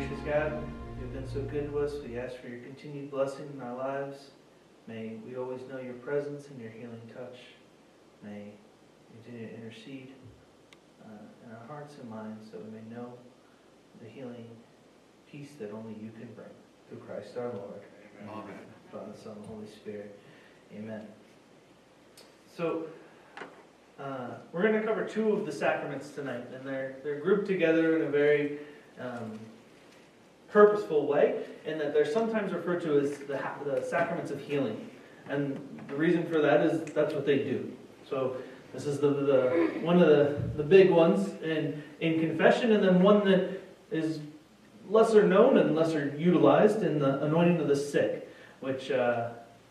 gracious God, you've been so good to us. We ask for your continued blessing in our lives. May we always know your presence and your healing touch. May you continue to intercede uh, in our hearts and minds so we may know the healing peace that only you can bring. Through Christ our Lord. Amen. Father, Son, and Holy Spirit. Amen. So, uh, we're going to cover two of the sacraments tonight, and they're, they're grouped together in a very um, purposeful way, in that they're sometimes referred to as the, the sacraments of healing. And the reason for that is that's what they do. So, this is the, the one of the, the big ones in, in confession, and then one that is lesser known and lesser utilized in the anointing of the sick, which, uh,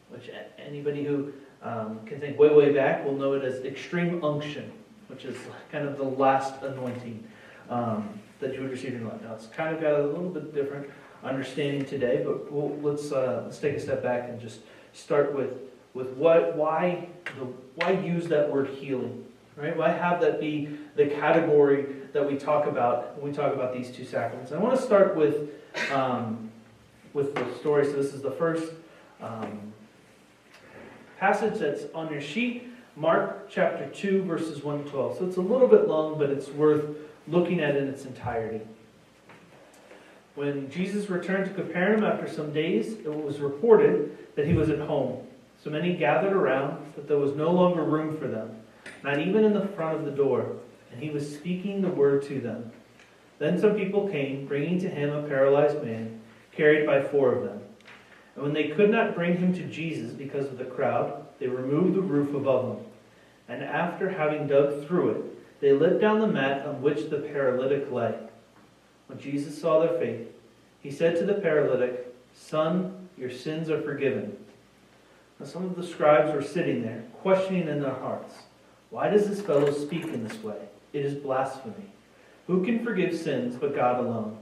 which anybody who um, can think way, way back will know it as extreme unction, which is kind of the last anointing um, that you would receive in life. Now, it's kind of got a little bit different understanding today, but we'll, let's, uh, let's take a step back and just start with, with what, why, the, why use that word healing, right? Why have that be the category that we talk about when we talk about these two sacraments? I want to start with, um, with the story. So this is the first um, passage that's on your sheet, Mark chapter 2, verses 1 to 12. So it's a little bit long, but it's worth looking at it in its entirety. When Jesus returned to Capernaum after some days, it was reported that he was at home. So many gathered around that there was no longer room for them, not even in the front of the door, and he was speaking the word to them. Then some people came, bringing to him a paralyzed man, carried by four of them. And when they could not bring him to Jesus because of the crowd, they removed the roof above him. And after having dug through it, they let down the mat on which the paralytic lay. When Jesus saw their faith, he said to the paralytic, Son, your sins are forgiven. Now some of the scribes were sitting there, questioning in their hearts, Why does this fellow speak in this way? It is blasphemy. Who can forgive sins but God alone?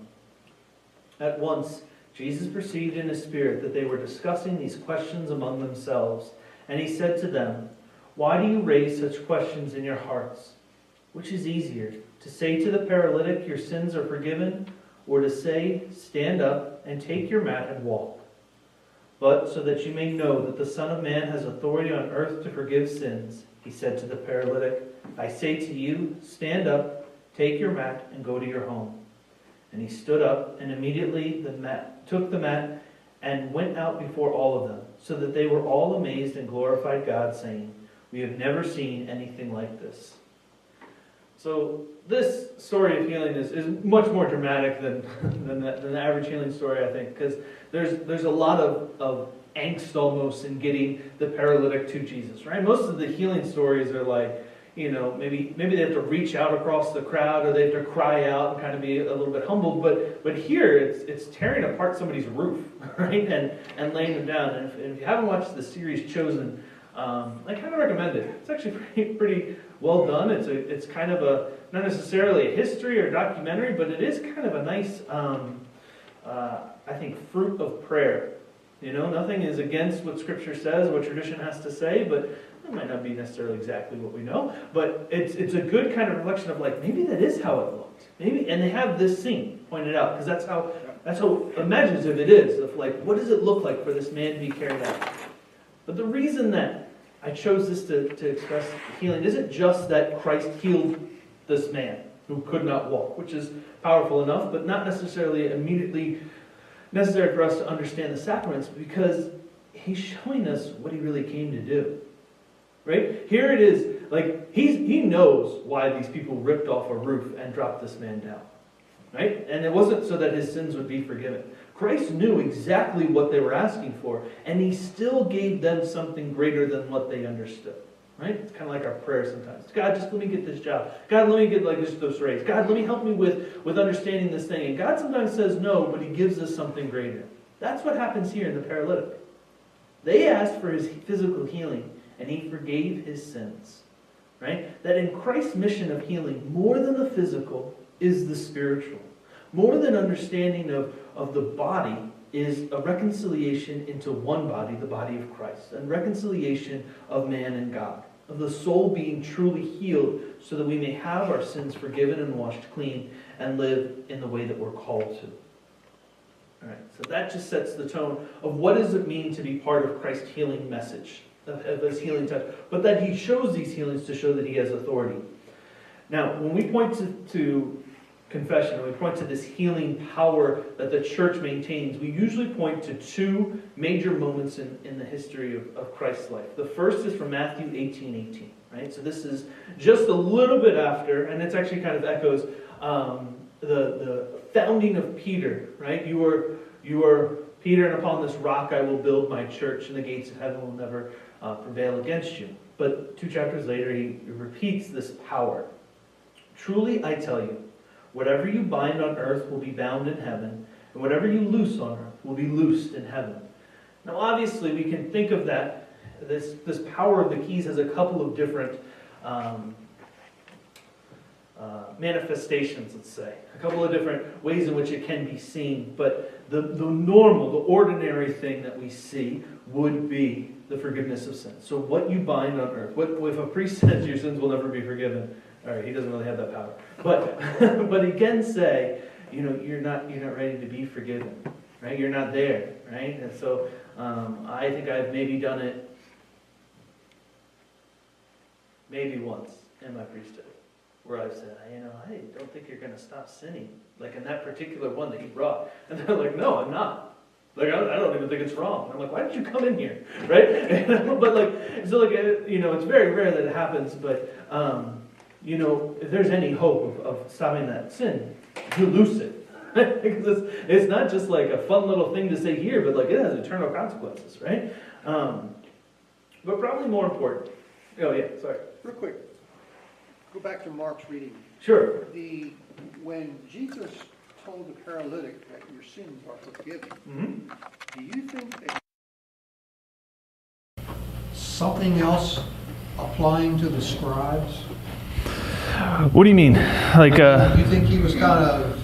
At once, Jesus perceived in his spirit that they were discussing these questions among themselves, and he said to them, Why do you raise such questions in your hearts? Which is easier, to say to the paralytic, Your sins are forgiven, or to say, Stand up and take your mat and walk? But so that you may know that the Son of Man has authority on earth to forgive sins, he said to the paralytic, I say to you, stand up, take your mat, and go to your home. And he stood up, and immediately the mat, took the mat and went out before all of them, so that they were all amazed and glorified God, saying, We have never seen anything like this. So this story of healing is, is much more dramatic than, than, the, than the average healing story, I think, because there's, there's a lot of, of angst almost in getting the paralytic to Jesus, right? Most of the healing stories are like, you know, maybe maybe they have to reach out across the crowd or they have to cry out and kind of be a little bit humble. But but here it's it's tearing apart somebody's roof, right? And and laying them down. And if, if you haven't watched the series Chosen, um, I kind of recommend it. It's actually pretty pretty well done. It's a it's kind of a not necessarily a history or documentary, but it is kind of a nice um, uh, I think fruit of prayer. You know, nothing is against what Scripture says, what tradition has to say, but it might not be necessarily exactly what we know. But it's it's a good kind of reflection of like maybe that is how it looked. Maybe, and they have this scene pointed out because that's how that's how imaginative it is. Of like, what does it look like for this man to be carried out? But the reason that I chose this to, to express healing isn't just that Christ healed this man who could not walk, which is powerful enough, but not necessarily immediately necessary for us to understand the sacraments because he's showing us what he really came to do. Right? Here it is, like he's he knows why these people ripped off a roof and dropped this man down. Right? And it wasn't so that his sins would be forgiven. Christ knew exactly what they were asking for, and he still gave them something greater than what they understood. Right? It's kind of like our prayer sometimes. God, just let me get this job. God, let me get like this, this raise. God, let me help me with, with understanding this thing. And God sometimes says no, but he gives us something greater. That's what happens here in the paralytic. They asked for his physical healing, and he forgave his sins. Right? That in Christ's mission of healing, more than the physical is the spiritual. More than understanding of, of the body is a reconciliation into one body, the body of Christ, and reconciliation of man and God, of the soul being truly healed so that we may have our sins forgiven and washed clean and live in the way that we're called to. All right, so that just sets the tone of what does it mean to be part of Christ's healing message, of, his healing touch, but that he shows these healings to show that he has authority. Now, when we point to, to confession, and we point to this healing power that the church maintains, we usually point to two major moments in, in the history of, of Christ's life. The first is from Matthew 18 18, right? So this is just a little bit after, and it's actually kind of echoes um, the, the founding of Peter, right? You are, you are Peter, and upon this rock I will build my church, and the gates of heaven will never uh, prevail against you. But two chapters later, he repeats this power. Truly, I tell you, Whatever you bind on earth will be bound in heaven, and whatever you loose on earth will be loosed in heaven. Now, obviously, we can think of that, this, this power of the keys as a couple of different um, uh, manifestations, let's say, a couple of different ways in which it can be seen. But the, the normal, the ordinary thing that we see would be the forgiveness of sins. So, what you bind on earth, what, if a priest says your sins will never be forgiven, all right, he doesn't really have that power. But, but he can say, you know, you're not, you're not ready to be forgiven, right? You're not there, right? And so um, I think I've maybe done it maybe once in my priesthood where I've said, you know, I don't think you're going to stop sinning, like in that particular one that you brought. And they're like, no, I'm not. Like, I don't even think it's wrong. And I'm like, why did you come in here? Right? but like, so like, you know, it's very rare that it happens, but, um, you know, if there's any hope of, of stopping that sin, you loose it. because it's, it's not just like a fun little thing to say here, but like it has eternal consequences, right? Um, but probably more important. Oh yeah, sorry. Real quick, go back to Mark's reading. Sure. The when Jesus told the paralytic that your sins are forgiven, Mm-hmm. do you think that Something else applying to the scribes? What do you mean? Like, uh, You think he was kind of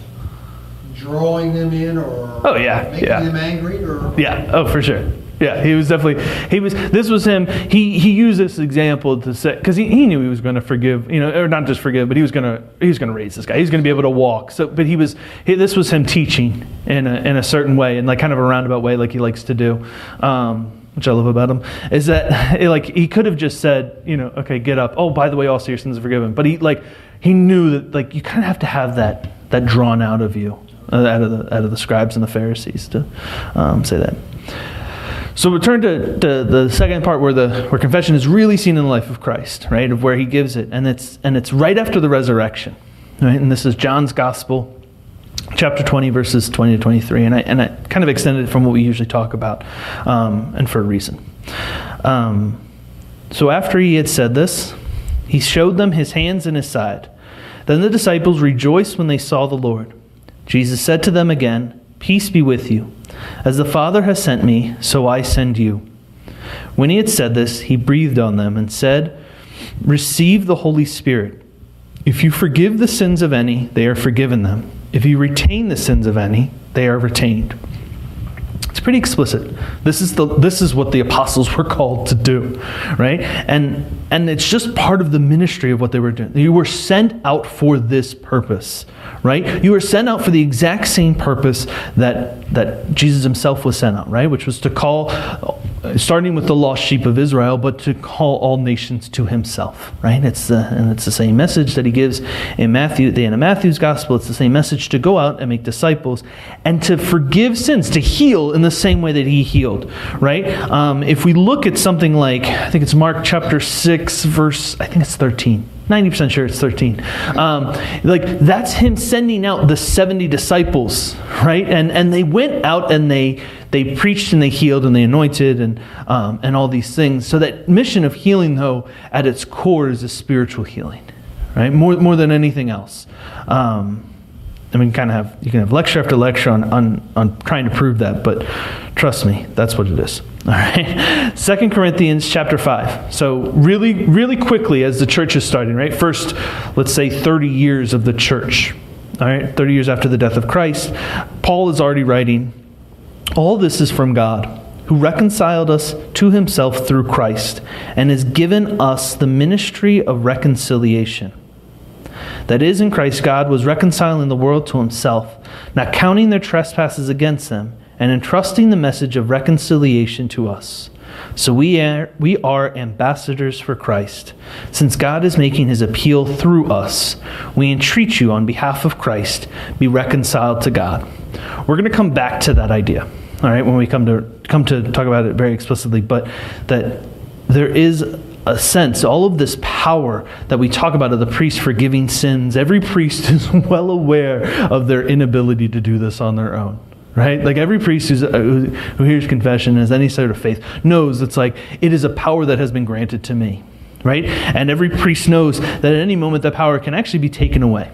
drawing them in or Oh, yeah, making yeah. them angry or yeah. Oh, for sure. Yeah, he was definitely he was. This was him. He he used this example to say because he, he knew he was going to forgive, you know, or not just forgive, but he was going to he was going to raise this guy. He's going to be able to walk. So, but he was he, this was him teaching in a in a certain way, in like kind of a roundabout way, like he likes to do. Um, which I love about him, is that like he could have just said, you know, okay, get up. Oh, by the way, all your sins are forgiven. But he like he knew that like you kind of have to have that that drawn out of you, uh, out of the out of the scribes and the Pharisees to um, say that. So we turn to, to the second part where the where confession is really seen in the life of Christ, right? Of where he gives it, and it's and it's right after the resurrection, right? And this is John's Gospel, chapter 20, verses 20 to 23. And I, and I kind of extended it from what we usually talk about, um, and for a reason. Um, so after he had said this, he showed them his hands and his side. Then the disciples rejoiced when they saw the Lord. Jesus said to them again, Peace be with you. As the Father has sent me, so I send you. When he had said this, he breathed on them and said, Receive the Holy Spirit. If you forgive the sins of any, they are forgiven them. If you retain the sins of any, they are retained. It's pretty explicit. This is the this is what the apostles were called to do, right? And and it's just part of the ministry of what they were doing. You were sent out for this purpose, right? You were sent out for the exact same purpose that that Jesus himself was sent out, right? Which was to call starting with the lost sheep of Israel, but to call all nations to himself, right? It's the, and it's the same message that he gives in Matthew, at the end of Matthew's gospel. It's the same message to go out and make disciples and to forgive sins, to heal in the same way that he healed, right? Um, if we look at something like, I think it's Mark chapter 6, verse, I think it's 13. 90% sure it's 13. Um, like, that's him sending out the 70 disciples, right? And, and they went out and they, they preached and they healed and they anointed and, um, and all these things. So, that mission of healing, though, at its core is a spiritual healing, right? More, more than anything else. Um, I mean, kind of have you can have lecture after lecture on, on, on trying to prove that, but trust me, that's what it is. All right. Second Corinthians chapter five. So really, really quickly as the church is starting, right? First, let's say 30 years of the church. All right, 30 years after the death of Christ, Paul is already writing, all this is from God, who reconciled us to himself through Christ, and has given us the ministry of reconciliation. That is, in Christ, God was reconciling the world to himself, not counting their trespasses against them, and entrusting the message of reconciliation to us. So we are, we are ambassadors for Christ. Since God is making his appeal through us, we entreat you on behalf of Christ, be reconciled to God. We're going to come back to that idea, all right, when we come to come to talk about it very explicitly, but that there is a sense, all of this power that we talk about of the priest forgiving sins, every priest is well aware of their inability to do this on their own right? Like every priest uh, who, who hears confession, has any sort of faith, knows it's like it is a power that has been granted to me, right? And every priest knows that at any moment that power can actually be taken away.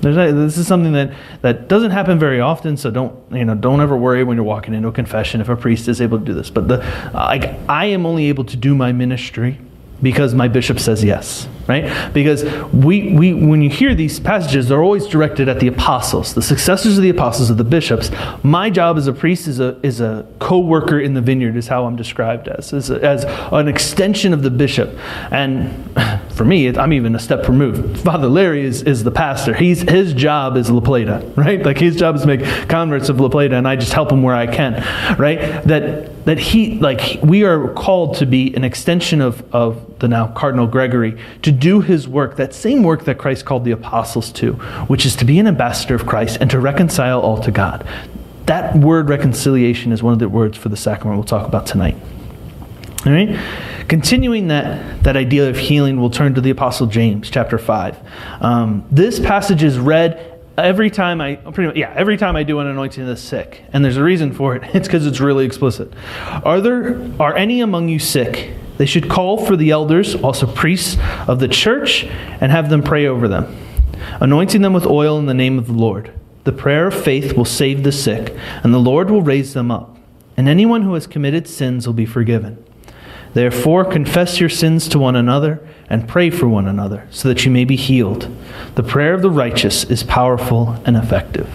This is something that, that doesn't happen very often, so don't you know don't ever worry when you're walking into a confession if a priest is able to do this. But the like I am only able to do my ministry because my bishop says yes right? Because we, we when you hear these passages they're always directed at the apostles the successors of the apostles of the bishops. My job as a priest is a, is a co-worker in the vineyard is how i'm described as as, as an extension of the bishop. And for me i'm even a step removed. Father larry is, is the pastor. He's, his job is la plata right? Like his job is make converts of la plata and i just help him where i can right? That that he like we are called to be an extension of, of the now Cardinal Gregory, to do his work, that same work that Christ called the apostles to, which is to be an ambassador of Christ and to reconcile all to God. That word reconciliation is one of the words for the sacrament we'll talk about tonight. All right? Continuing that, that idea of healing, we'll turn to the Apostle James, chapter 5. Um, this passage is read every time I pretty much, yeah every time I do an anointing of the sick, and there's a reason for it. It's because it's really explicit. Are there are any among you sick? They should call for the elders, also priests of the church, and have them pray over them, anointing them with oil in the name of the Lord. The prayer of faith will save the sick, and the Lord will raise them up. And anyone who has committed sins will be forgiven. Therefore, confess your sins to one another and pray for one another, so that you may be healed. The prayer of the righteous is powerful and effective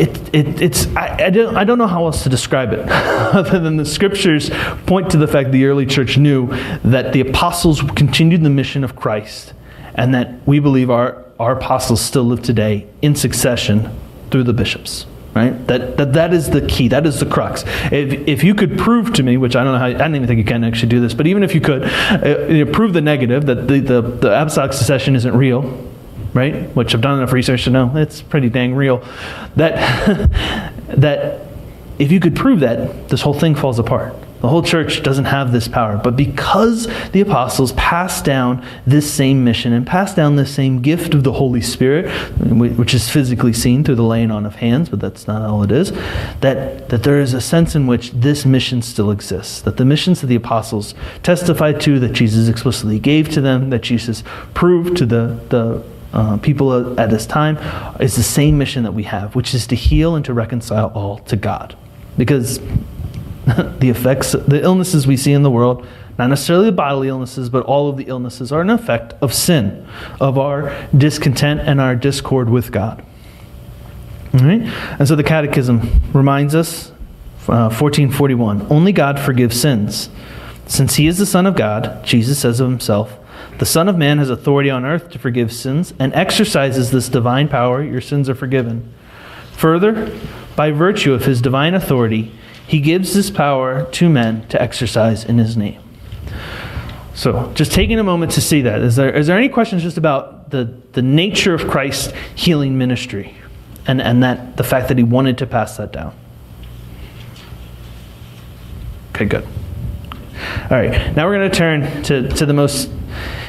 it, it, it's I, I, don't, I don't know how else to describe it other than the scriptures point to the fact the early church knew that the apostles continued the mission of Christ and that we believe our, our apostles still live today in succession through the bishops right? That, that that is the key that is the crux. If, if you could prove to me which i don't know how i don't even think you can actually do this but even if you could uh, prove the negative that the, the, the apostolic succession isn't real right? Which I've done enough research to know it's pretty dang real. That that if you could prove that, this whole thing falls apart. The whole church doesn't have this power. But because the apostles passed down this same mission and passed down this same gift of the Holy Spirit, which is physically seen through the laying on of hands, but that's not all it is, that, that there is a sense in which this mission still exists. That the missions of the apostles testified to, that Jesus explicitly gave to them, that Jesus proved to the, the uh, people at this time is the same mission that we have, which is to heal and to reconcile all to God. Because the effects, the illnesses we see in the world, not necessarily the bodily illnesses, but all of the illnesses are an effect of sin, of our discontent and our discord with God. All right? And so the Catechism reminds us, uh, 1441, only God forgives sins. Since he is the Son of God, Jesus says of himself, the Son of Man has authority on earth to forgive sins and exercises this divine power, your sins are forgiven. Further, by virtue of his divine authority, he gives this power to men to exercise in his name. So, just taking a moment to see that. Is there, is there any questions just about the, the nature of Christ's healing ministry and, and that the fact that he wanted to pass that down? Okay, good. All right, now we're going to turn to, to the most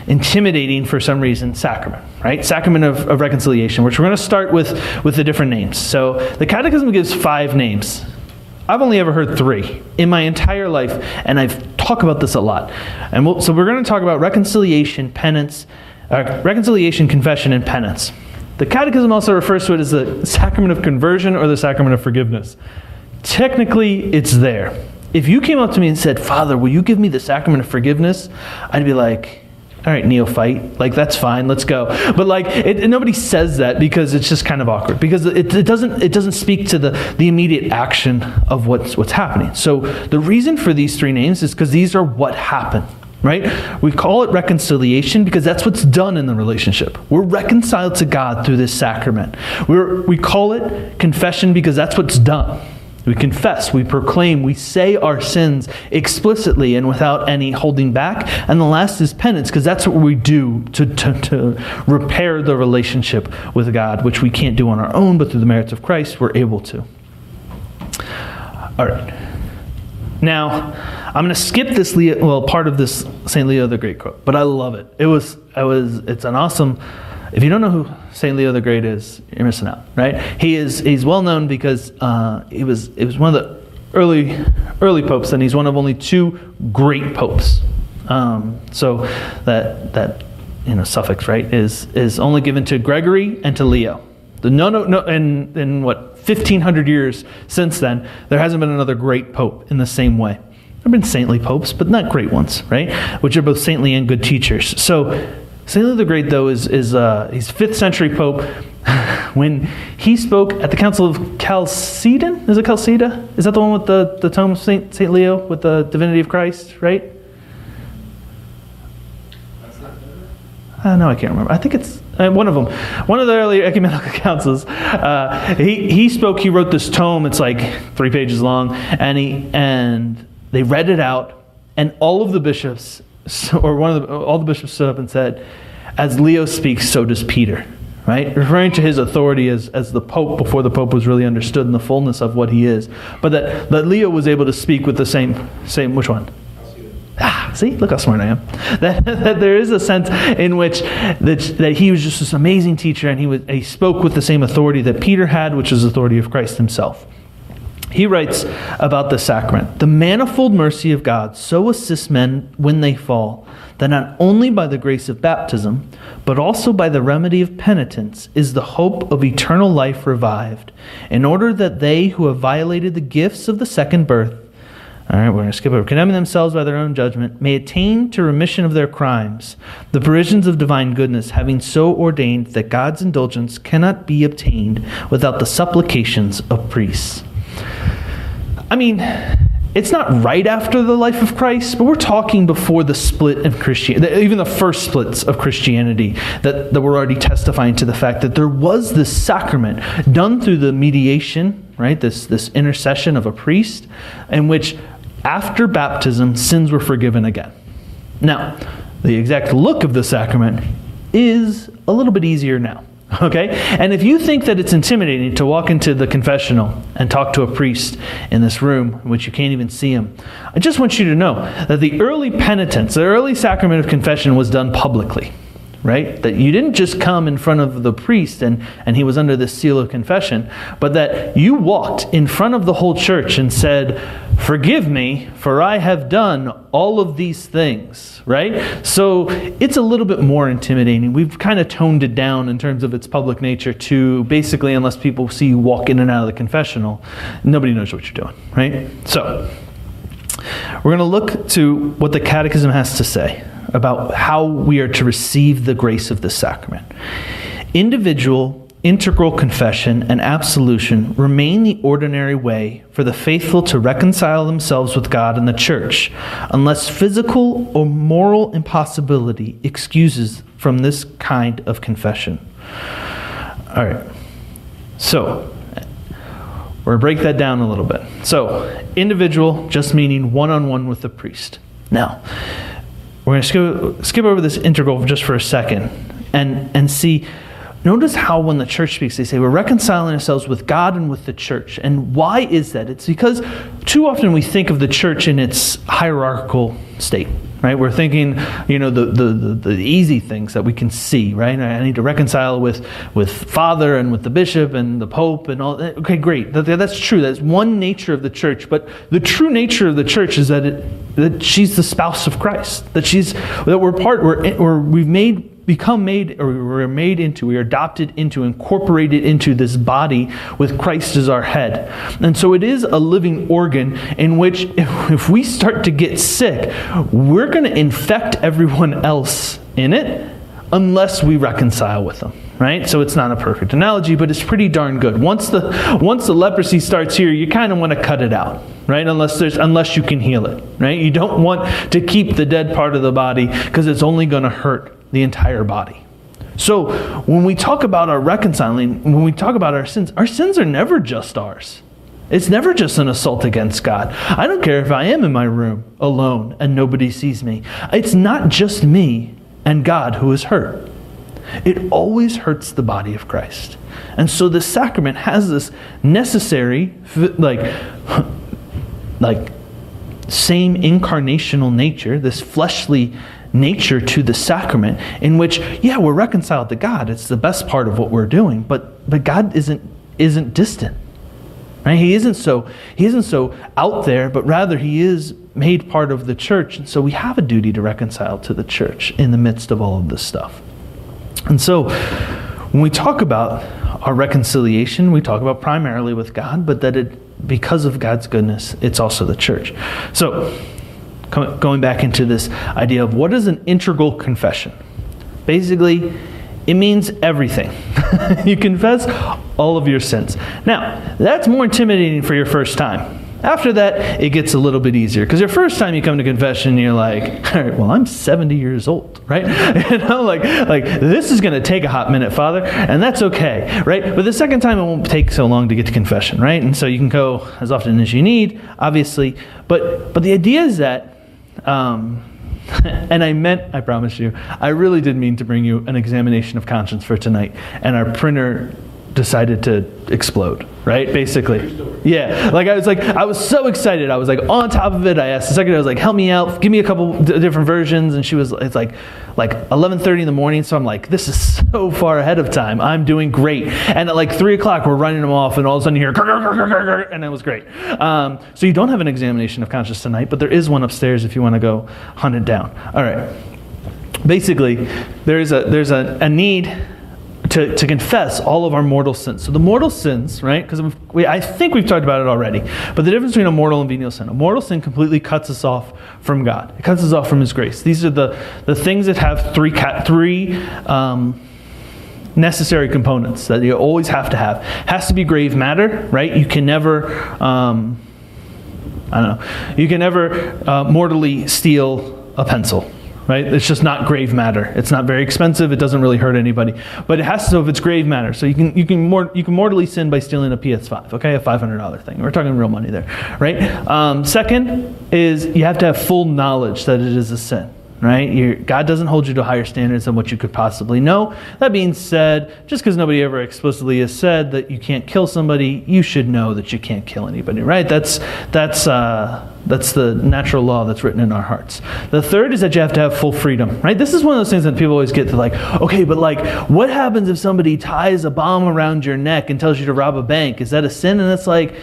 intimidating for some reason sacrament, right? Sacrament of, of reconciliation, which we're going to start with with the different names. So the Catechism gives five names. I've only ever heard three in my entire life, and I've talked about this a lot. And we'll, so we're going to talk about reconciliation, penance, uh, reconciliation, confession, and penance. The Catechism also refers to it as the sacrament of conversion or the sacrament of forgiveness. Technically, it's there. If you came up to me and said, Father, will you give me the sacrament of forgiveness? I'd be like, all right, neophyte, like that's fine, let's go. But like, it, nobody says that because it's just kind of awkward because it, it, doesn't it doesn't speak to the the immediate action of what's what's happening. So the reason for these three names is because these are what happen. right? We call it reconciliation because that's what's done in the relationship. We're reconciled to God through this sacrament. We're, we call it confession because that's what's done. We confess, we proclaim, we say our sins explicitly and without any holding back. And the last is penance, because that's what we do to, to, to, repair the relationship with God, which we can't do on our own, but through the merits of Christ, we're able to. All right. Now, I'm going to skip this Leo, well, part of this St. Leo the Great quote, but I love it. It was, I was, it's an awesome. If you don't know who St. Leo the Great is, you're missing out, right? He is, he's well known because uh, he was, it was one of the early, early popes, and he's one of only two great popes. Um, so that, that, you know, suffix, right, is, is only given to Gregory and to Leo. The no, no, no, in, in what, 1500 years since then, there hasn't been another great pope in the same way. There have been saintly popes, but not great ones, right? Which are both saintly and good teachers. So, Saint Leo the Great, though, is, is uh, he's fifth century pope. when he spoke at the Council of Chalcedon, is it Chalceda? Is that the one with the, the tome of Saint, Saint Leo with the divinity of Christ, right? Uh, no, I can't remember. I think it's uh, one of them. One of the early ecumenical councils. Uh, he, he spoke, he wrote this tome. It's like three pages long. And, he, and they read it out. And all of the bishops, or one of the, all the bishops stood up and said, As Leo speaks, so does Peter. Right? Referring to his authority as, as the Pope before the Pope was really understood in the fullness of what he is. But that, that Leo was able to speak with the same, same which one? Ah, see, look how smart I am. That, that there is a sense in which that, that he was just this amazing teacher and he, was, he spoke with the same authority that Peter had, which is authority of Christ himself. He writes about the sacrament The manifold mercy of God so assists men when they fall, that not only by the grace of baptism, but also by the remedy of penitence, is the hope of eternal life revived, in order that they who have violated the gifts of the second birth all right, we're going to skip over. Condemning themselves by their own judgment, may attain to remission of their crimes, the provisions of divine goodness, having so ordained that God's indulgence cannot be obtained without the supplications of priests. I mean, it's not right after the life of Christ, but we're talking before the split of Christianity, even the first splits of Christianity, that, that we're already testifying to the fact that there was this sacrament done through the mediation, right? This, this intercession of a priest, in which after baptism, sins were forgiven again. Now, the exact look of the sacrament is a little bit easier now. Okay? And if you think that it's intimidating to walk into the confessional and talk to a priest in this room, in which you can't even see him, I just want you to know that the early penitence, the early sacrament of confession was done publicly right? That you didn't just come in front of the priest and, and he was under the seal of confession, but that you walked in front of the whole church and said, Forgive me, for I have done all of these things, right? So it's a little bit more intimidating. We've kind of toned it down in terms of its public nature to basically, unless people see you walk in and out of the confessional, nobody knows what you're doing, right? So we're going to look to what the Catechism has to say about how we are to receive the grace of the sacrament. Individual, integral confession, and absolution remain the ordinary way for the faithful to reconcile themselves with God and the church, unless physical or moral impossibility excuses from this kind of confession. All right. So, we're going to break that down a little bit. So, individual just meaning one on one with the priest. Now, we're going to skip, skip over this integral just for a second and, and see. Notice how when the church speaks, they say we're reconciling ourselves with God and with the church. And why is that? It's because too often we think of the church in its hierarchical state right? We're thinking, you know, the, the, the, easy things that we can see, right? I need to reconcile with, with Father and with the bishop and the Pope and all that. Okay, great. That, that's true. That's one nature of the church. But the true nature of the church is that, it, that she's the spouse of Christ, that she's, that we're part, we're, eh, we're, we've made become made or we're made into we are adopted into incorporated into this body with christ as our head. And so it is a living organ in which if, if we start to get sick we're going to infect everyone else in it unless we reconcile with them right? So it's not a perfect analogy but it's pretty darn good. Once the once the leprosy starts here you kind of want to cut it out right? Unless there's unless you can heal it right? You don't want to keep the dead part of the body because it's only going to hurt the entire body so when we talk about our reconciling when we talk about our sins our sins are never just ours it's never just an assault against God. I don't care if I am in my room alone and nobody sees me. It's not just me and God who is hurt. It always hurts the body of Christ. And so the sacrament has this necessary, like, like same incarnational nature, this fleshly nature to the sacrament, in which, yeah, we're reconciled to God. It's the best part of what we're doing, but but God isn't isn't distant. Right? He isn't so he isn't so out there, but rather he is made part of the church. And so we have a duty to reconcile to the church in the midst of all of this stuff. And so when we talk about our reconciliation, we talk about primarily with God, but that it because of God's goodness, it's also the church. So going back into this idea of what is an integral confession? Basically, it means everything. you confess all of your sins. Now, that's more intimidating for your first time. After that, it gets a little bit easier because your first time you come to confession, you're like, all right, well, I'm 70 years old, right? you know, like, like this is going to take a hot minute, Father, and that's okay, right? But the second time, it won't take so long to get to confession, right? And so you can go as often as you need, obviously. But but the idea is that. Um, and I meant, I promise you, I really did mean to bring you an examination of conscience for tonight. And our printer decided to explode, right? Basically. Yeah. Like I was like, I was so excited. I was like on top of it. I asked the secretary, I was like, help me out. Give me a couple d- different versions. And she was, it's like, like 11.30 in the morning. So I'm like, this is so far ahead of time. I'm doing great. And at like 3 o'clock, we're running them off. And all of a sudden you hear, and it was great. Um, so you don't have an examination of conscience tonight, but there is one upstairs if you want to go hunt it down. All right. Basically, there's a, there's a, a need to, to confess all of our mortal sins. So the mortal sins, right? Because I think we've talked about it already. But the difference between a mortal and venial sin. A mortal sin completely cuts us off from God. It cuts us off from His grace. These are the, the things that have three, three um, necessary components that you always have to have. Has to be grave matter, right? You can never, um, I don't know, you can never uh, mortally steal a pencil right? It's just not grave matter. It's not very expensive. It doesn't really hurt anybody. But it has to know if it's grave matter. So you can you can you can mortally sin by stealing a PS5. Okay, a five hundred dollar thing. We're talking real money there, right? Um, second is you have to have full knowledge that it is a sin right? You're, God doesn't hold you to higher standards than what you could possibly know. That being said, just because nobody ever explicitly has said that you can't kill somebody, you should know that you can't kill anybody, right? That's that's uh, that's the natural law that's written in our hearts. The third is that you have to have full freedom, right? This is one of those things that people always get to like, okay, but like, what happens if somebody ties a bomb around your neck and tells you to rob a bank? Is that a sin? And it's like,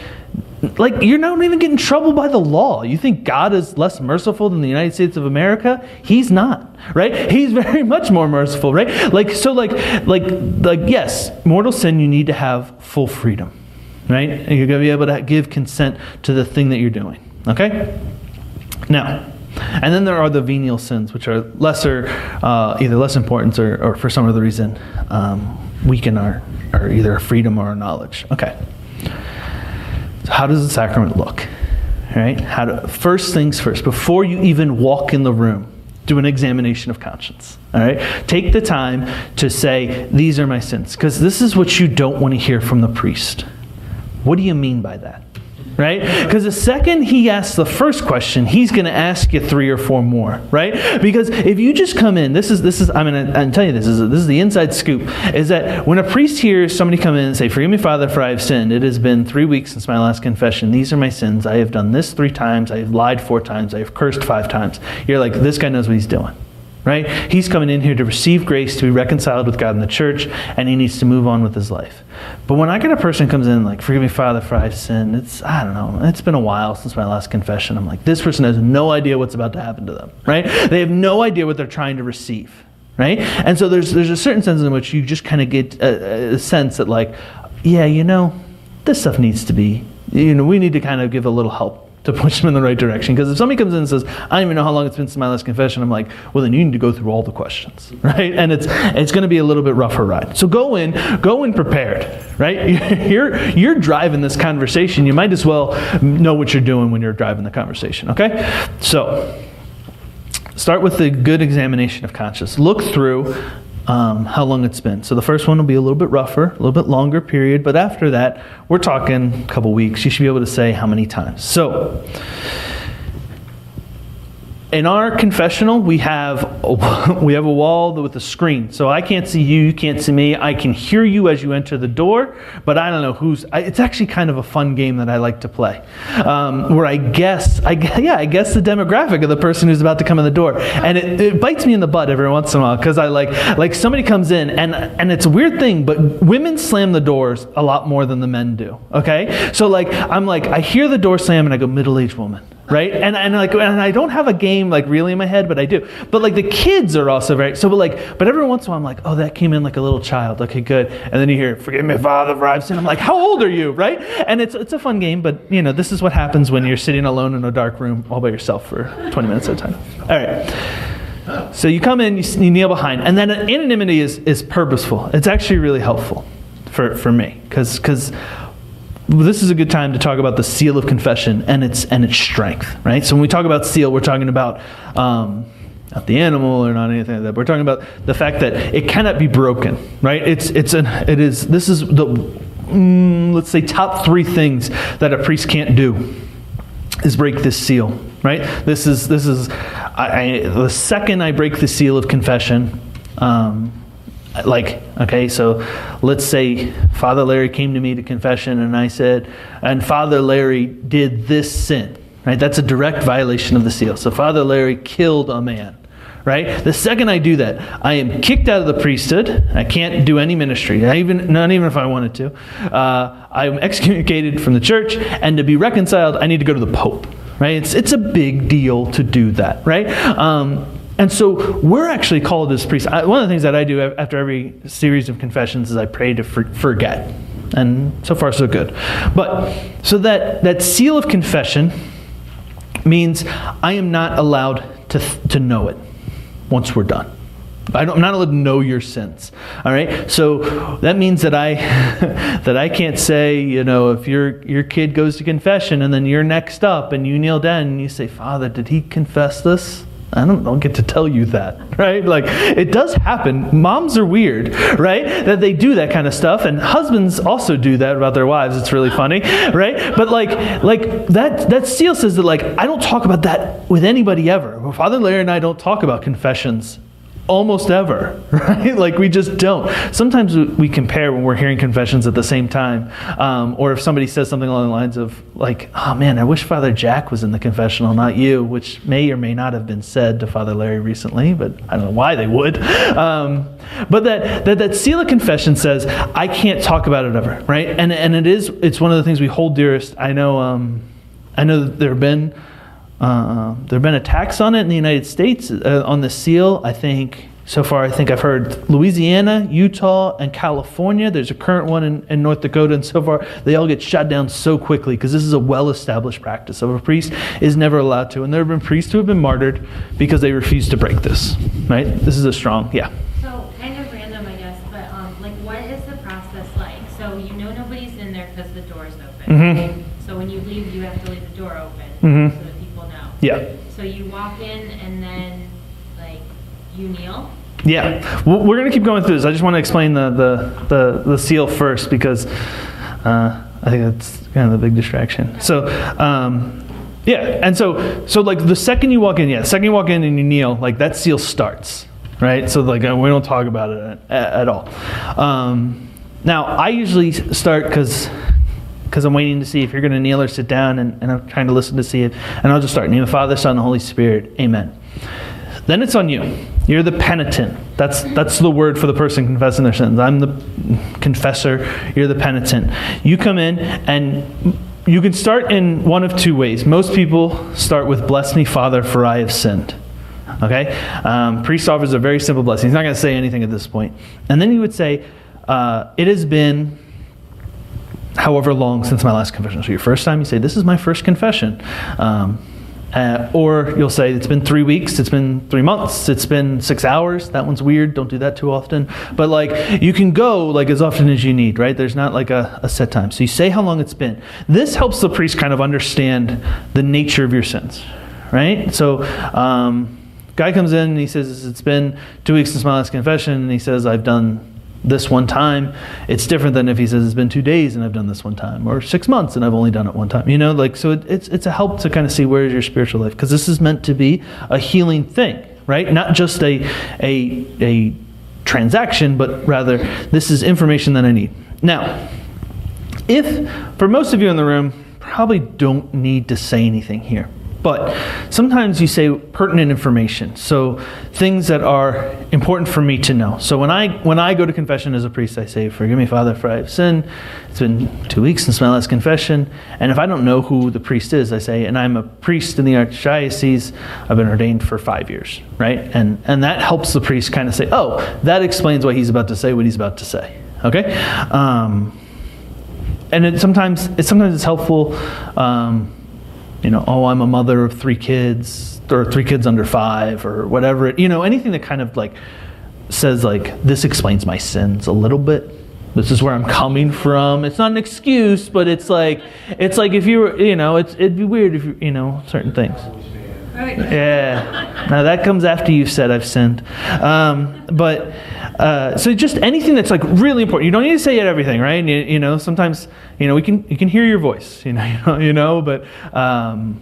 like you're not even getting in trouble by the law. You think God is less merciful than the United States of America? He's not, right? He's very much more merciful, right? Like so like like like yes, mortal sin you need to have full freedom. Right? And you're going to be able to give consent to the thing that you're doing. Okay? Now, and then there are the venial sins, which are lesser, uh, either less important or, or, for some other reason, um, weaken our, our either our freedom or our knowledge. Okay. How does the sacrament look? Right? How to, first things first, before you even walk in the room, do an examination of conscience. All right? Take the time to say, These are my sins. Because this is what you don't want to hear from the priest. What do you mean by that? Right? Because the second he asks the first question, he's going to ask you three or four more, right? Because if you just come in, this is this is I'm going to tell you this is this is the inside scoop is that when a priest hears somebody come in and say, "Forgive me, Father, for I have sinned. It has been three weeks since my last confession. These are my sins. I have done this three times. I have lied four times. I have cursed five times." You're like, this guy knows what he's doing right? He's coming in here to receive grace, to be reconciled with God in the church, and he needs to move on with his life. But when I get a person comes in like, "Forgive me, Father, for I've sinned," it's I don't know. It's been a while since my last confession. I'm like, this person has no idea what's about to happen to them, right? They have no idea what they're trying to receive, right? And so there's there's a certain sense in which you just kind of get a, a sense that like, yeah, you know, this stuff needs to be, you know, we need to kind of give a little help to push them in the right direction. Because if somebody comes in and says, I don't even know how long it's been since my last confession, I'm like, well, then you need to go through all the questions, right? And it's it's going to be a little bit rougher ride. So go in, go in prepared, right? You're you're driving this conversation. You might as well know what you're doing when you're driving the conversation. Okay, so start with the good examination of conscience. Look through um, how long it's been. So the first one will be a little bit rougher, a little bit longer period, but after that, we're talking a couple weeks. You should be able to say how many times. So in our confessional, we have a, we have a wall with a screen, so I can't see you, you can't see me. I can hear you as you enter the door, but I don't know who's. It's actually kind of a fun game that I like to play, um, where I guess, I yeah, I guess the demographic of the person who's about to come in the door, and it, it bites me in the butt every once in a while because I like like somebody comes in and and it's a weird thing, but women slam the doors a lot more than the men do. Okay, so like I'm like I hear the door slam and I go middle aged woman right? And and like and I don't have a game like really in my head, but I do. But like the kids are also very so. But like, but every once in a while, I'm like, oh, that came in like a little child. Okay, good. And then you hear, "Forgive me, Father, for I've sinned." I'm like, how old are you, right? And it's it's a fun game, but you know, this is what happens when you're sitting alone in a dark room all by yourself for 20 minutes at a time. All right. So you come in, you, kneel behind, and then anonymity is is purposeful. It's actually really helpful for for me because this is a good time to talk about the seal of confession and its and its strength, right? So when we talk about seal, we're talking about um, not the animal or not anything like that. We're talking about the fact that it cannot be broken, right? It's it's an it is this is the mm, let's say top three things that a priest can't do is break this seal, right? This is this is I, I, the second I break the seal of confession. Um, like okay so let's say father larry came to me to confession and i said and father larry did this sin right? That's a direct violation of the seal. So father larry killed a man right? The second i do that i am kicked out of the priesthood. I can't do any ministry not even, not even if i wanted to. Uh, i'm excommunicated from the church and to be reconciled i need to go to the pope right? It's, it's a big deal to do that right? Um, and so we're actually called as priests. I, one of the things that I do after every series of confessions is I pray to for, forget. And so far, so good. But so that, that seal of confession means I am not allowed to, to know it once we're done. I am not allowed to know your sins. All right. So that means that I that I can't say, you know, if your your kid goes to confession and then you're next up and you kneel down and you say, Father, did he confess this? I don't, don't get to tell you that, right? Like, it does happen. Moms are weird, right? That they do that kind of stuff, and husbands also do that about their wives. It's really funny, right? But like, like that that seal says that like I don't talk about that with anybody ever. Father Larry and I don't talk about confessions almost ever, right? Like we just don't. Sometimes we compare when we're hearing confessions at the same time, um, or if somebody says something along the lines of like, "Oh man, I wish Father Jack was in the confessional, not you," which may or may not have been said to Father Larry recently, but I don't know why they would. Um, but that, that that seal of confession says I can't talk about it ever, right? And and it is it's one of the things we hold dearest. I know. Um, I know that there have been uh, there have been attacks on it in the United States uh, on the seal. I think so far, I think I've heard Louisiana, Utah, and California. There's a current one in, in North Dakota, and so far they all get shut down so quickly because this is a well established practice. So a priest is never allowed to. And there have been priests who have been martyred because they refused to break this. Right? This is a strong, yeah. So kind of random, I guess, but um, like, what is the process like? So you know nobody's in there because the door is open. Mm-hmm. So when you leave, you have to leave the door open Mhm. so that people know. Yeah. So you walk in and then like you kneel. Yeah, we're going to keep going through this. I just want to explain the, the, the, the seal first because uh, I think that's kind of the big distraction. So, um, yeah, and so so like the second you walk in, yeah, the second you walk in and you kneel, like that seal starts, right? So like uh, we don't talk about it at, at all. Um, now I usually start because because I'm waiting to see if you're going to kneel or sit down, and, and I'm trying to listen to see it, and I'll just start. Name the Father, Son, the Holy Spirit. Amen. Then it's on you. You're the penitent. That's, that's the word for the person confessing their sins. I'm the confessor. You're the penitent. You come in and you can start in one of two ways. Most people start with, Bless me, Father, for I have sinned. Okay? Um, priest offers a very simple blessing. He's not going to say anything at this point. And then you would say, uh, It has been however long since my last confession. So your first time, you say, "This is my first confession," um, uh, or you'll say, "It's been three weeks. It's been three months. It's been six hours." That one's weird. Don't do that too often. But like you can go like as often as you need, right? There's not like a, a set time. So you say how long it's been. This helps the priest kind of understand the nature of your sins, right? So. Um, guy comes in and he says it's been two weeks since my last confession and he says i've done this one time it's different than if he says it's been two days and i've done this one time or six months and i've only done it one time you know like so it, it's it's a help to kind of see where is your spiritual life because this is meant to be a healing thing right? Not just a a a transaction but rather this is information that i need. Now if for most of you in the room probably don't need to say anything here but sometimes you say pertinent information, so things that are important for me to know. So when I when I go to confession as a priest, I say, "Forgive me, Father, for I have sinned. It's been two weeks since my last confession." And if I don't know who the priest is, I say, "And I'm a priest in the archdiocese. I've been ordained for five years." Right? And and that helps the priest kind of say, "Oh, that explains why he's about to say what he's about to say." Okay. Um, and it sometimes it sometimes it's helpful. Um, you know, oh, I'm a mother of three kids, or three kids under five, or whatever. You know, anything that kind of like says like this explains my sins a little bit. This is where I'm coming from. It's not an excuse, but it's like it's like if you were, you know, it's it'd be weird if you, you know, certain things. Yeah. Now that comes after you've said I've sinned. Um, but uh, so just anything that's like really important. You don't need to say it everything, right? You, you, know, sometimes you know we can you can hear your voice, you know, you know, you know but um,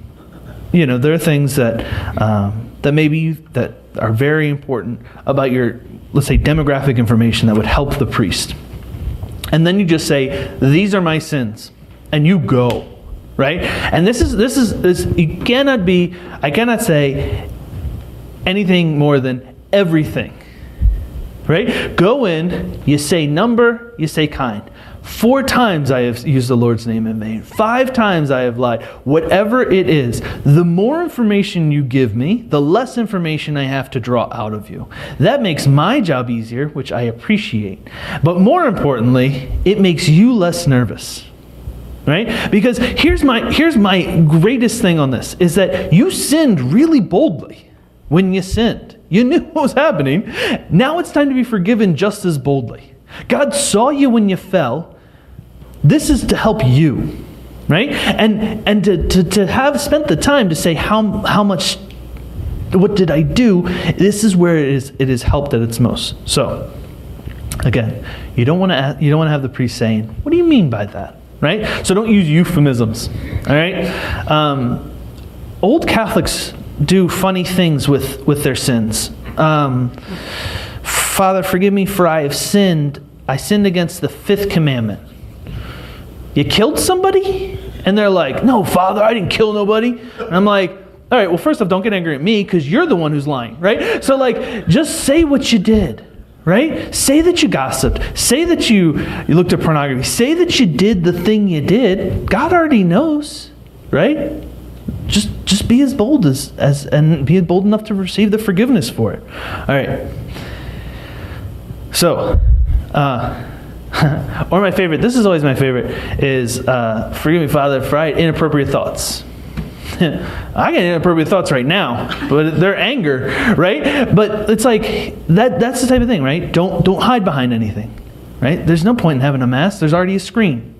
you know there are things that um, that maybe that are very important about your let's say demographic information that would help the priest. And then you just say, "These are my sins," and you go right? And this is this is this you cannot be I cannot say anything more than everything. Right? Go in, you say number, you say kind. Four times I have used the Lord's name in vain. Five times I have lied. Whatever it is, the more information you give me, the less information I have to draw out of you. That makes my job easier, which I appreciate. But more importantly, it makes you less nervous right? Because here's my here's my greatest thing on this is that you sinned really boldly when you sinned. You knew what was happening. Now it's time to be forgiven just as boldly. God saw you when you fell. This is to help you right? And and to, to, to have spent the time to say how how much what did i do? This is where it is it is helped at its most. So again you don't want to you don't want to have the priest saying what do you mean by that right? So don't use euphemisms, all right? Um, old Catholics do funny things with, with their sins. Um, Father, forgive me for I have sinned. I sinned against the fifth commandment. You killed somebody? And they're like, No, Father, I didn't kill nobody. And I'm like, All right, well, first off, don't get angry at me because you're the one who's lying, right? So, like, just say what you did right? Say that you gossiped. Say that you, you looked at pornography. Say that you did the thing you did. God already knows, right? Just just be as bold as, as and be bold enough to receive the forgiveness for it. All right. So, uh, or my favorite, this is always my favorite, is uh, forgive me, Father, for I had inappropriate thoughts. I get inappropriate thoughts right now, but they're anger, right? But it's like that that's the type of thing, right? Don't don't hide behind anything. Right? There's no point in having a mask. There's already a screen.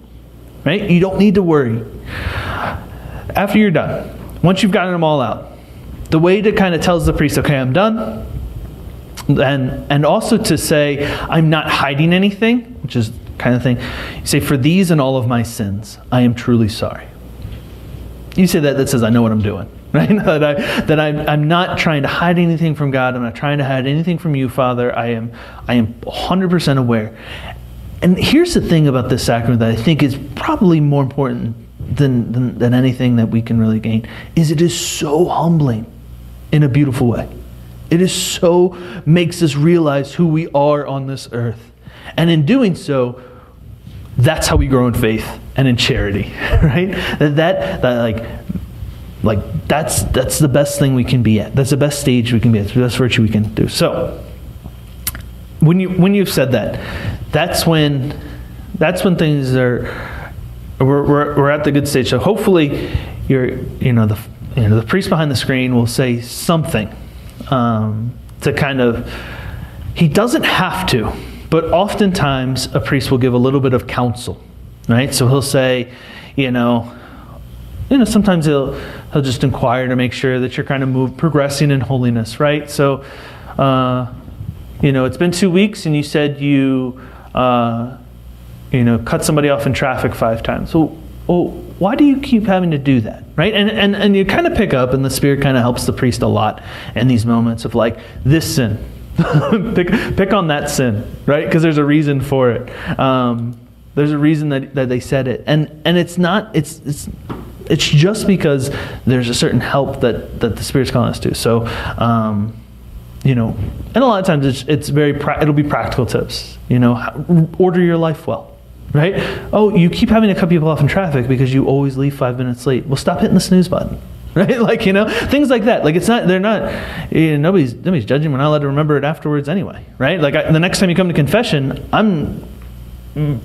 Right? You don't need to worry. After you're done, once you've gotten them all out, the way to kind of tells the priest, okay, I'm done. And and also to say, I'm not hiding anything, which is kind of thing. You say, For these and all of my sins, I am truly sorry. You say that, that says, I know what I'm doing. Right? that I, that I'm, I'm not trying to hide anything from God. I'm not trying to hide anything from you, Father. I am, I am 100% aware. And here's the thing about this sacrament that I think is probably more important than, than, than anything that we can really gain, is it is so humbling in a beautiful way. It is so, makes us realize who we are on this earth. And in doing so, that's how we grow in faith and in charity, right? That, that, that like, like that's that's the best thing we can be at. That's the best stage we can be at. the best virtue we can do. So, when you when you've said that, that's when that's when things are we're, we're, we're at the good stage. So hopefully, you're, you know, the, you know, the priest behind the screen will say something um, to kind of, he doesn't have to, but oftentimes a priest will give a little bit of counsel, right? So he'll say, you know, you know, sometimes he'll he'll just inquire to make sure that you're kind of move progressing in holiness, right? So, uh, you know, it's been two weeks, and you said you, uh, you know, cut somebody off in traffic five times. So, well, why do you keep having to do that, right? And and and you kind of pick up, and the Spirit kind of helps the priest a lot in these moments of like this sin. pick, pick on that sin, right? Because there's a reason for it. Um, there's a reason that, that they said it, and and it's not it's it's it's just because there's a certain help that that the Spirit's calling us to. So. Um, you know, and a lot of times it's, it's very pra- it'll be practical tips. You know, how, order your life well, right? Oh, you keep having to cut people off in traffic because you always leave five minutes late. Well, stop hitting the snooze button, right? Like you know, things like that. Like it's not they're not you know, nobody's nobody's judging. We're not allowed to remember it afterwards anyway, right? Like I, the next time you come to confession, I'm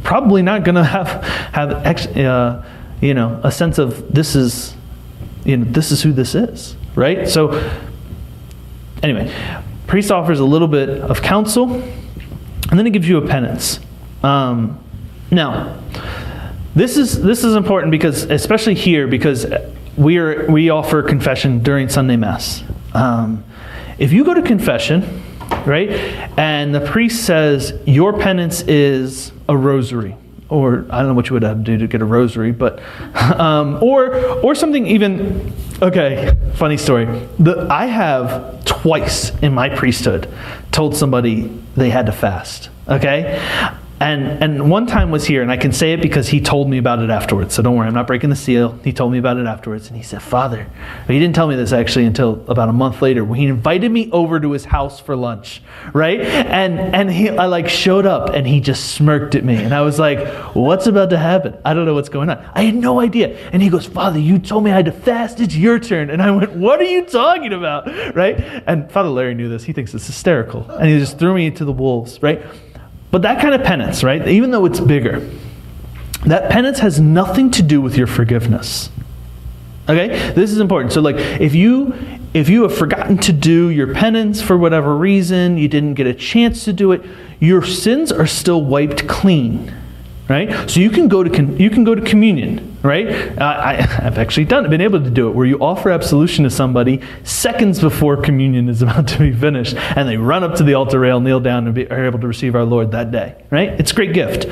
probably not going to have have ex, uh, you know a sense of this is you know this is who this is, right? So anyway, priest offers a little bit of counsel, and then it gives you a penance. Um, now, this is this is important because, especially here, because we are we offer confession during Sunday Mass. Um, if you go to confession, right, and the priest says your penance is a rosary, or I don't know what you would have to do to get a rosary, but um, or or something even. Okay, funny story. The, I have twice in my priesthood told somebody they had to fast. Okay, and and one time was here, and I can say it because he told me about it afterwards. So don't worry, I'm not breaking the seal. He told me about it afterwards, and he said, "Father," he didn't tell me this actually until about a month later. When he invited me over to his house for lunch, right? And and he, I like showed up, and he just smirked at me, and I was like, "What's about to happen? I don't know what's going on. I had no idea." And he goes, "Father, you told me I had to fast. It's your turn." And I went, "What are you talking about?" Right? And Father Larry knew this. He thinks it's hysterical, and he just threw me to the wolves, right? But that kind of penance, right? Even though it's bigger, that penance has nothing to do with your forgiveness. Okay? This is important. So like if you if you have forgotten to do your penance for whatever reason, you didn't get a chance to do it, your sins are still wiped clean. Right? So you can go to con- you can go to communion, right? Uh, I, I've actually done been able to do it, where you offer absolution to somebody seconds before communion is about to be finished, and they run up to the altar rail, kneel down, and be, are able to receive our Lord that day. Right? It's a great gift.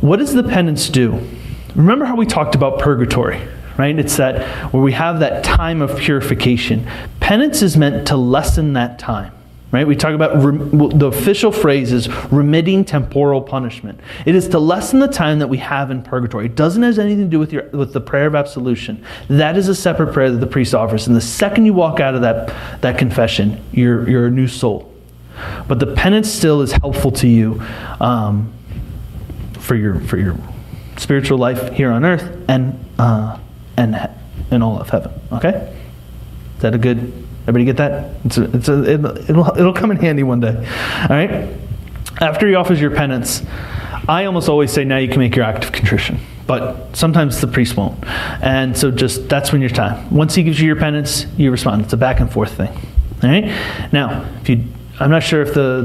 What does the penance do? Remember how we talked about purgatory, right? It's that where we have that time of purification. Penance is meant to lessen that time. Right? We talk about rem- the official phrase is remitting temporal punishment. It is to lessen the time that we have in purgatory. It doesn't have anything to do with your with the prayer of absolution. That is a separate prayer that the priest offers. And the second you walk out of that that confession, you're you're a new soul. But the penance still is helpful to you um, for your for your spiritual life here on earth and uh, and in all of heaven. Okay, is that a good? Everybody get that? It's a, it's a, it, it'll it'll come in handy one day. All right. After he offers your penance, I almost always say now you can make your act of contrition. But sometimes the priest won't. And so just that's when your time. Once he gives you your penance, you respond. It's a back and forth thing. All right? Now, if you I'm not sure if the,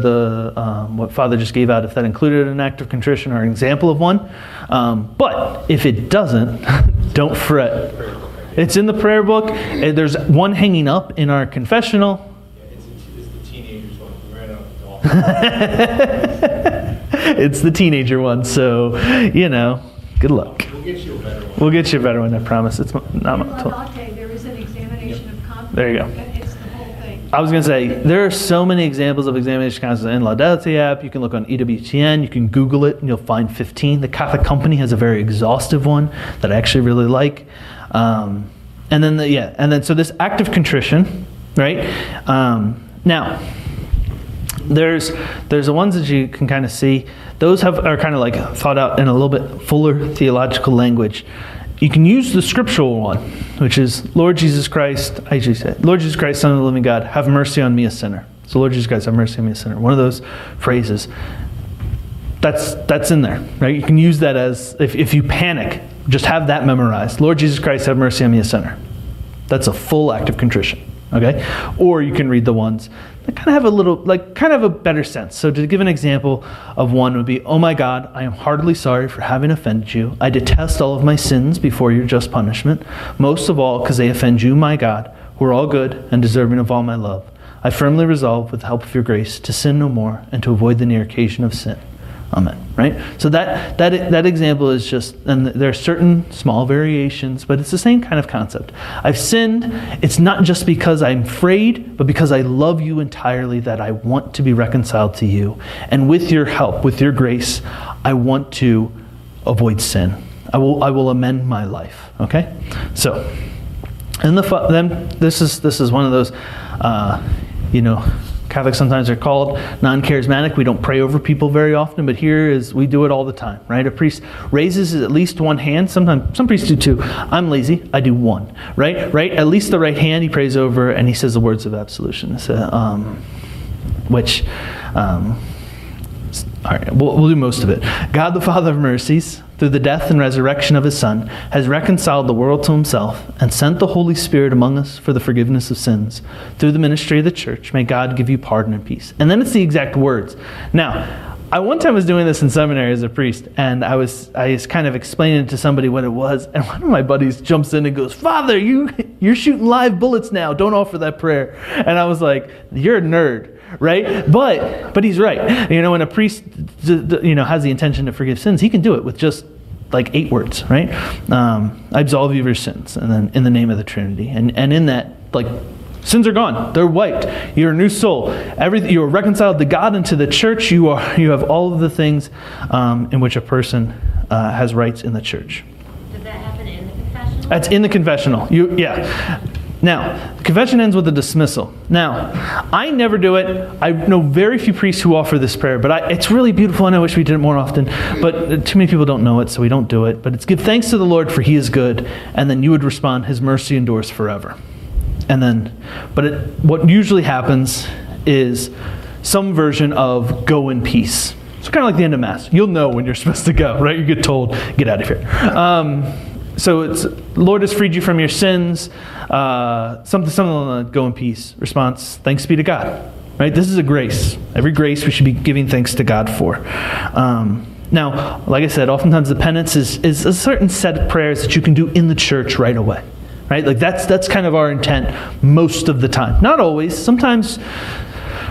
the um, what Father just gave out, if that included an act of contrition or an example of one. Um, but if it doesn't, don't fret. It's in the prayer book. Uh, There's one hanging up in our confessional. It's, it's the teenagers one. We ran out it's the teenager one, so you know, good luck. We'll get you a better one. We'll get you a better one. I promise. It's not In my. Laudate, there is an examination of conscience. There you go. It's the whole thing. I was going to say, there are so many examples of examination conscience in Laudate app. You can look on E EWTN, you can Google it, and you'll find 15. The Catholic Company has a very exhaustive one that I actually really like. Um, and then, the, yeah, and then so this act of contrition, right? Um, now, there's there's the ones that you can kind of see. Those have are kind of like thought out in a little bit fuller theological language. You can use the scriptural one, which is Lord Jesus Christ. I usually say, Lord Jesus Christ, Son of the Living God, have mercy on me, a sinner. So Lord Jesus Christ, have mercy on me, a sinner. One of those phrases. That's that's in there, right? You can use that as if, if you panic, Just have that memorized. Lord Jesus Christ, have mercy on me, a sinner. That's a full act of contrition. Okay? Or you can read the ones that kind of have a little, like, kind of a better sense. So to give an example of one would be, Oh my God, I am heartily sorry for having offended you. I detest all of my sins before your just punishment, most of all because they offend you, my God, who are all good and deserving of all my love. I firmly resolve, with the help of your grace, to sin no more and to avoid the near occasion of sin. Amen. Right? So that that that example is just, and there are certain small variations, but it's the same kind of concept. I've sinned. It's not just because I'm afraid, but because I love you entirely. That I want to be reconciled to you, and with your help, with your grace, I want to avoid sin. I will I will amend my life. Okay. So, and the then this is this is one of those, uh, you know Catholics sometimes are called non charismatic. We don't pray over people very often, but here is we do it all the time, right? A priest raises at least one hand. Sometimes some priests do two. I'm lazy. I do one, right? Right? At least the right hand he prays over and he says the words of absolution, so, um, which. Um, all right, we'll, we'll do most of it. God the Father of mercies, through the death and resurrection of his Son, has reconciled the world to himself and sent the Holy Spirit among us for the forgiveness of sins. Through the ministry of the church, may God give you pardon and peace. And then it's the exact words. Now, I one time was doing this in seminary as a priest, and I was I was kind of explaining to somebody what it was, and one of my buddies jumps in and goes, "Father, you you're shooting live bullets now. Don't offer that prayer." And I was like, "You're a nerd." Right? But but he's right. You know, when a priest you know has the intention to forgive sins, he can do it with just like eight words, right? Um, I absolve you of your sins, and then in the name of the Trinity, and and in that like. Sins are gone. They're wiped. You're a new soul. Everything, you are reconciled to God and to the church. You are. You have all of the things um, in which a person uh, has rights in the church. Does that happen in the confessional? That's in the confessional. You, yeah. Now, the confession ends with a dismissal. Now, I never do it. I know very few priests who offer this prayer, but I, it's really beautiful, and I wish we did it more often. But too many people don't know it, so we don't do it. But it's give thanks to the Lord for He is good, and then you would respond, His mercy endures forever. And then, but it, what usually happens is some version of go in peace. It's kind of like the end of Mass. You'll know when you're supposed to go, right? You get told, get out of here. Um, so it's Lord has freed you from your sins. Uh, something, something go in peace response. Thanks be to God. Right. This is a grace. Every grace we should be giving thanks to God for. Um, now, like I said, oftentimes the penance is, is a certain set of prayers that you can do in the church right away. Right. Like that's that's kind of our intent most of the time. Not always. Sometimes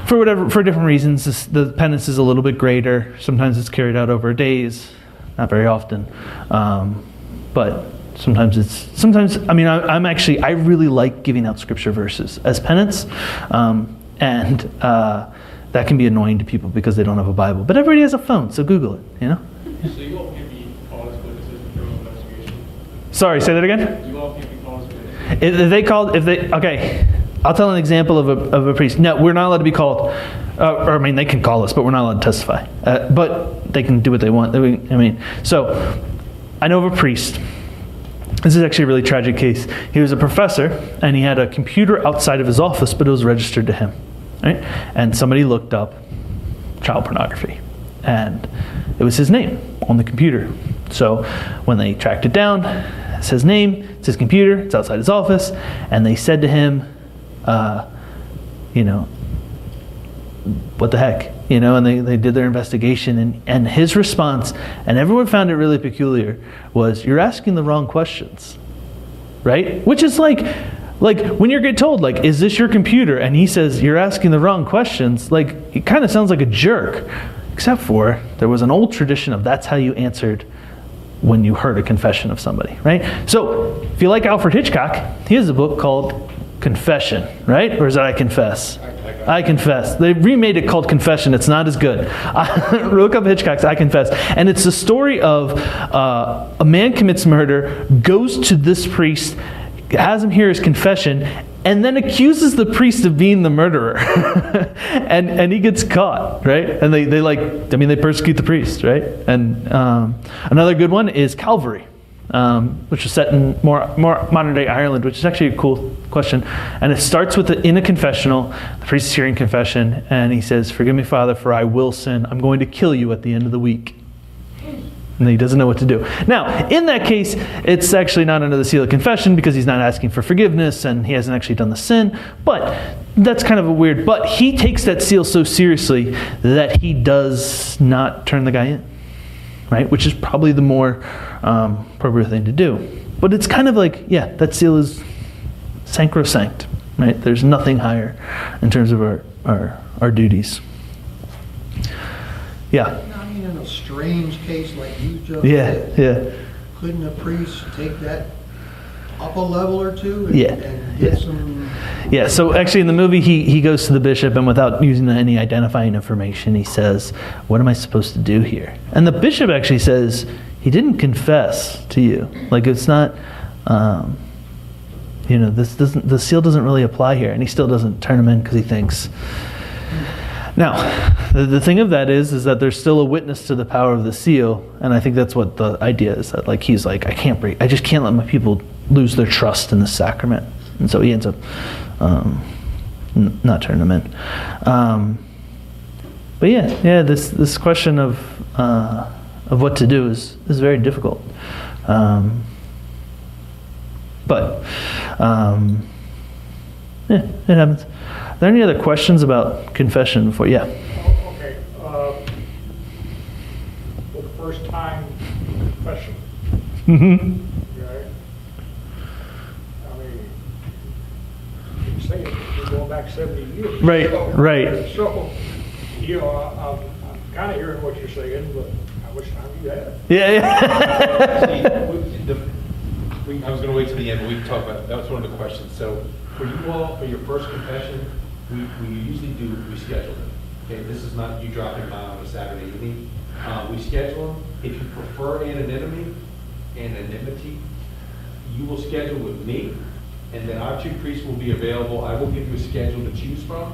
for whatever for different reasons this, the penance is a little bit greater sometimes it's carried out over days not very often um, but sometimes it's sometimes i mean I, am actually i really like giving out scripture verses as penance um, and uh, that can be annoying to people because they don't have a bible but everybody has a phone so google it you know? So you all can't be called as witnesses in criminal investigation? sorry say that again? You all can't be called as witnesses? if they called if they okay i'll tell an example of a, of a priest. No we're not allowed to be called uh, or i mean they can call us but we're not allowed to testify. Uh, but they can do what they want. I mean so i know of a priest this is actually a really tragic case. He was a professor, and he had a computer outside of his office, but it was registered to him. Right? And somebody looked up child pornography, and it was his name on the computer. So when they tracked it down, it's his name, it's his computer, it's outside his office, and they said to him, uh, you know, what the heck? You know, and they, they did their investigation, and, and his response, and everyone found it really peculiar, was, You're asking the wrong questions. Right? Which is like, like when you're get told, like, Is this your computer? And he says, You're asking the wrong questions, like, it kind of sounds like a jerk. Except for there was an old tradition of that's how you answered when you heard a confession of somebody, right? So if you like Alfred Hitchcock, he has a book called Confession, right? Or is that I Confess? I confess. They remade it called Confession. It's not as good. Look up Hitchcock's I Confess. And it's the story of uh, a man commits murder, goes to this priest, has him hear his confession, and then accuses the priest of being the murderer. and, and he gets caught, right? And they, they like, I mean, they persecute the priest, right? And um, another good one is Calvary um, which is set in more, more modern day Ireland, which is actually a cool question. And it starts with the, in a confessional. The priest is hearing confession, and he says, "Forgive me, Father, for I will sin. I'm going to kill you at the end of the week." And and he doesn't know what to do. Now, in that case, it's actually not under the seal of confession because he's not asking for forgiveness and he hasn't actually done the sin. But that's kind of a weird. But he takes that seal so seriously that he does not turn the guy in, right? Which is probably the more um, appropriate thing to do. But it's kind of like, yeah, that seal is sacrosanct, right? There's nothing higher in terms of our, our, our duties. Yeah, mean, in a strange case like you just yeah, did, yeah. couldn't a priest take that up a level or two? and- Yeah, And get yeah. some, Yeah, so actually in the movie, he, he goes to the bishop and without using any identifying information, he says, What am I supposed to do here? And the bishop actually says, He didn't confess to you. Like, it's not, um, you know, this doesn't, the seal doesn't really apply here. And he still doesn't turn him in because he thinks. Now, the, the thing of that is, is that there's still a witness to the power of the seal, and I think that's what the idea is. That like he's like, I can't break, I just can't let my people lose their trust in the sacrament, and so he ends up um, n- not turning them in. Um, but yeah, yeah, this this question of uh, of what to do is is very difficult. Um, but um, yeah, it happens. Are there any other questions about confession before? Yeah. Okay, uh, for the first time confession, Mm-hmm. right? I mean, you say it, you're going back seventy years. Right, So- right. So, you know, I'm, I'm kinda hearing what you're saying, but how much time do you have? Yeah, yeah. See, we- the- we- I was gonna wait till the end, but we can talk about, that was one of the questions. So for you all, for your first confession, we, we usually do, we schedule them. Okay, this is not you dropping by on a Saturday evening. Uh, we schedule them. If you prefer anonymity, anonymity, you will schedule with me, and then our two priests will be available. I will give you a schedule to choose from,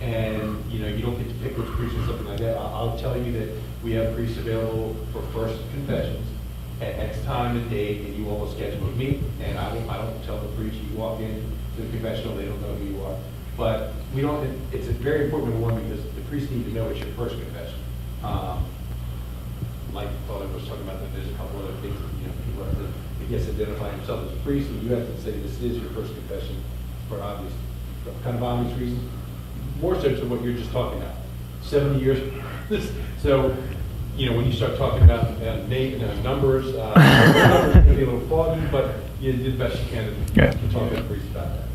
and, you know, you don't get to pick which priest or something like that. I- I'll tell you that we have priests available for first confessions at X time and date, and you all will schedule with me, and I don't, I don't tell the priest, you walk in to the confessional, they don't know who you are. But we don't, it- it's a very important one, because the priests need to know it's your first confession. Um, like Father was talking about, that there's a couple other things, you know, people have to, I guess, identify themselves as a priest, and you have to say this is your first confession for obvious, kind of obvious reasons, more so to what you're just talking about. Seventy years, so, you know, when you start talking about uh, name, uh, numbers, uh, numbers can be a little foggy, but you do the best you can Yeah. to to talk to the about that.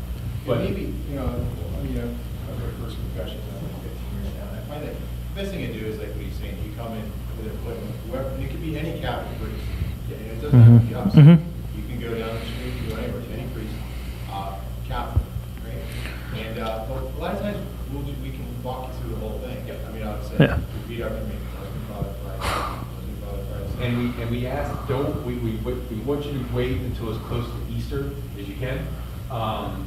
But But maybe, you know, I mean, uh, my first confession, I'm like fifteen years now, and I find that the best thing to do is like what he's saying, you come in with an appointment, with whoever, it could be any Catholic priest. Yeah, It doesn't have to be us. Mhm. You can go down the street, you go anywhere, to any priest, uh, Catholic, right? And, uh, a lot of times, we'll, ju- we can walk Christ. And we, and we ask, don't, we, we, we want you to wait until as close to Easter as you can. Um,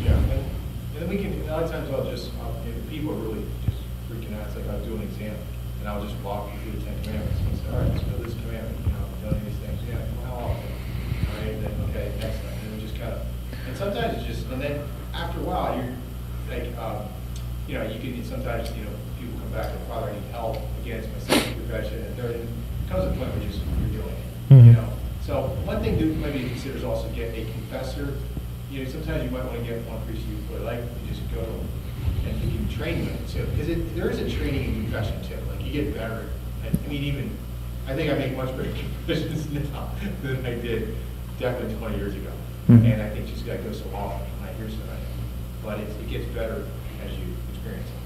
Yeah, and, and then we can, a lot of times I'll just, I'll, if people are really just freaking out, it's like I'll do an exam, and I'll just walk you through the Ten Commandments, and say, all right, let's go to this commandment, you know, I've done these things, yeah, well, how often? All right, then, okay, next time, and we just kind of, and sometimes it's just, and then after a while, you're, like, um, you know, you can, sometimes, you know, people come back and, Father, I need help against my second confession, and it comes to a point where just, you're doing it, you Mhm. know? So one thing to maybe consider is also get a confessor. You know, sometimes you might want to get one priest you really like, you just go and you can train them too. Because it, there is a training in confession too, like you get better. I I mean, even, I think I make much better confessions now than I did definitely twenty years ago. Mhm. And I think just gotta go so often, when I hear something. But it, it gets better as you experience it.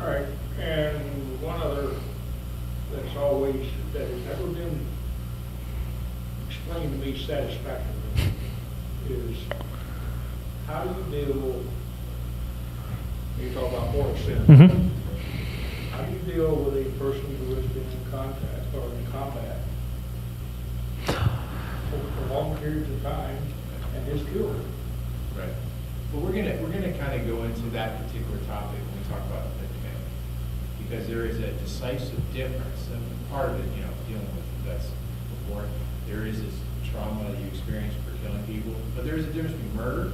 All right, and one other that's always, that has never been explained to me satisfactorily is how do you deal, you talk about mortal sin. Mhm. How do you deal with a person who has been in contact or in combat for long periods of time and is killed? Right. But we're gonna, we're gonna kind of go into that particular topic when we talk about the commandment. Because there is a decisive difference, and part of it, you know, dealing with that's before, there is this trauma that you experience for killing people, but there is a difference between murder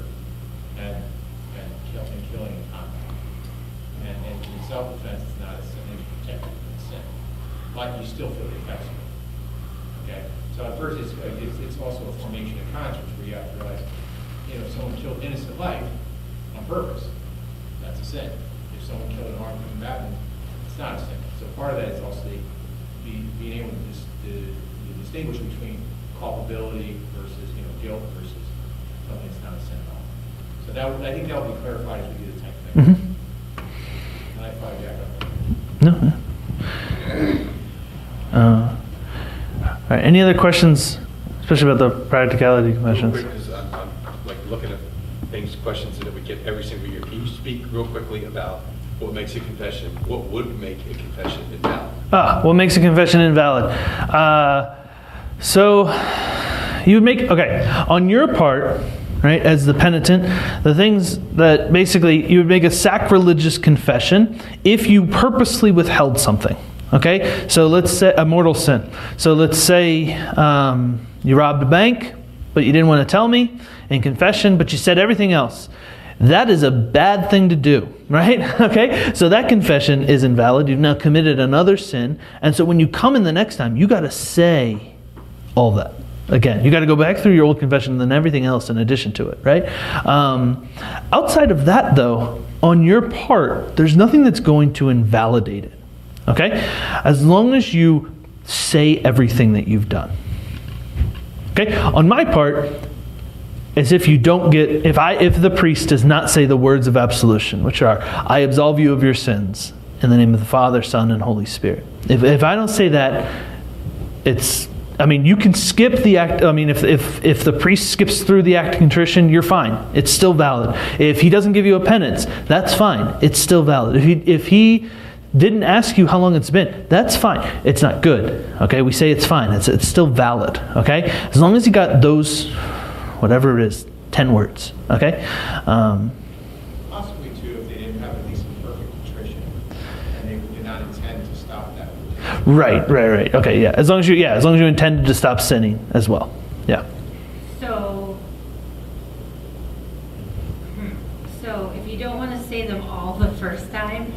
and, and kill, and killing in combat. And, and in self-defense, it's not a sin, it's protected sin. but you still feel the effects of it. Okay? So at first, it's, it's, it's also a formation of conscience where you have to realize, you know, if someone killed innocent life on purpose, that's a sin. If someone killed an armed combatant, it's not a sin. So part of that is also the, be, being able to, dis, to, to distinguish between culpability versus, you know, guilt versus something that's not a sin at all. So that, would- I think that will be clarified as we do the Ten Commandments. Mhm. And I probably back up. No. Uh, all right. Any other questions, especially about the practicality Real questions? quick, 'cause I'm, I'm like looking at things, questions that we get every single year. Can you speak real quickly about what makes a confession, what would make a confession invalid? Ah, what makes a confession invalid? Uh, so you would make okay on your part, right? As the penitent, the things that basically you would make a sacrilegious confession if you purposely withheld something. Okay, so let's say a mortal sin. So let's say um, you robbed a bank, but you didn't want to tell me in confession, but you said everything else. That is a bad thing to do, right? Okay? So that confession is invalid. You've now committed another sin. And so when you come in the next time, you got to say all that. Again, you got to go back through your old confession and then everything else in addition to it, right? Um, outside of that, though, on your part, there's nothing that's going to invalidate it. Okay? As long as you say everything that you've done. Okay? On my part, as if you don't get if I if the priest does not say the words of absolution, which are I absolve you of your sins in the name of the Father, Son, and Holy Spirit. If if I don't say that, it's I mean, you can skip the act. I mean, if, if, if the priest skips through the act of contrition, you're fine. It's still valid. If he doesn't give you a penance, that's fine. It's still valid. If he, if he didn't ask you how long it's been, that's fine. It's not good. Okay, we say it's fine. It's, it's still valid. Okay, as long as you got those, whatever it is, 10 words. Okay, um, Possibly too, if they didn't have at least perfect contrition, and they did not intend to stop that. right, right, right. Okay, yeah. As long as you, yeah, as long as you intended to stop sinning as well. Yeah. So, hmm, so if you don't want to say them all the first time,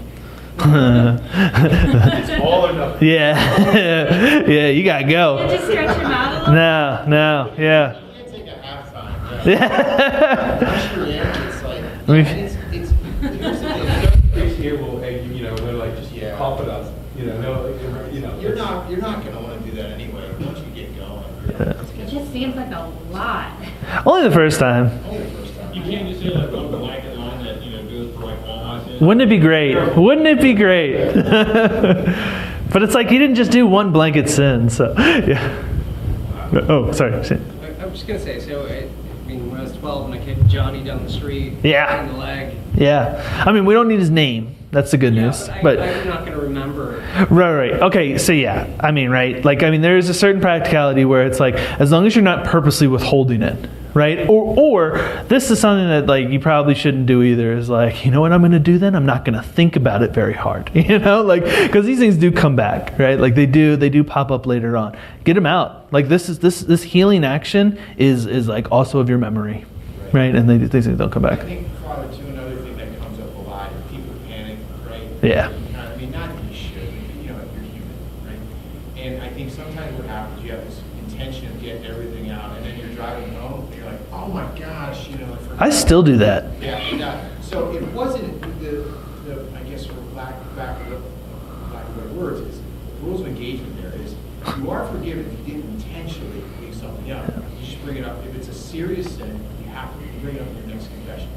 It's all or nothing. Yeah, yeah, you gotta you go. just stretch them out a little. No, no, yeah. You can't take a half time. Yeah. Yeah, it's like, We- it's, it's, here's the thing. Priests here will, hey, you know, they're like, just Yeah. cough it up, you know, no, you know. You're not, you're not gonna wanna do that anyway, once you get going. It's It just seems like a lot. Only the first time. Only the first time. You can't just say like one blanket line that, you know, goes for like all my sins. Wouldn't it be great? Wouldn't it be great? but it's like he didn't just do one blanket sin, so yeah. Uh, oh, sorry. I I was just gonna say, so I, I mean, when I was 12 and I kicked Johnny down the street Yeah. in the leg. Yeah. I mean, we don't need his name. That's the good Yeah, news. I, But I'm not gonna remember. Right, right. Okay, so yeah, I mean, right? Like, I mean, there is a certain practicality where it's like, as long as you're not purposely withholding it, right? Or, or this is something that like you probably shouldn't do either. Is like, you know what I'm going to do then? I'm not going to think about it very hard, you know, like because these things do come back, right? Like they do, they do pop up later on. Get them out. Like this is this this healing action is is like also of your memory, right? And they these things don't come back. I think, Father, too, another thing that comes up a lot, is people panic, right? Yeah. I mean, not that you should, but, you know, if you're human, right? And I think sometimes what happens, you have this intention of getting everything out, and then you're driving home, and you're like, oh my gosh, you know. I. I still do that. Yeah, yeah. So it wasn't the, the, I guess for lack, lack of, lack of better words, is the rules of engagement there is you are forgiven if you didn't intentionally leave something up. You just bring it up. If it's a serious sin, you have to bring it up in your next confession.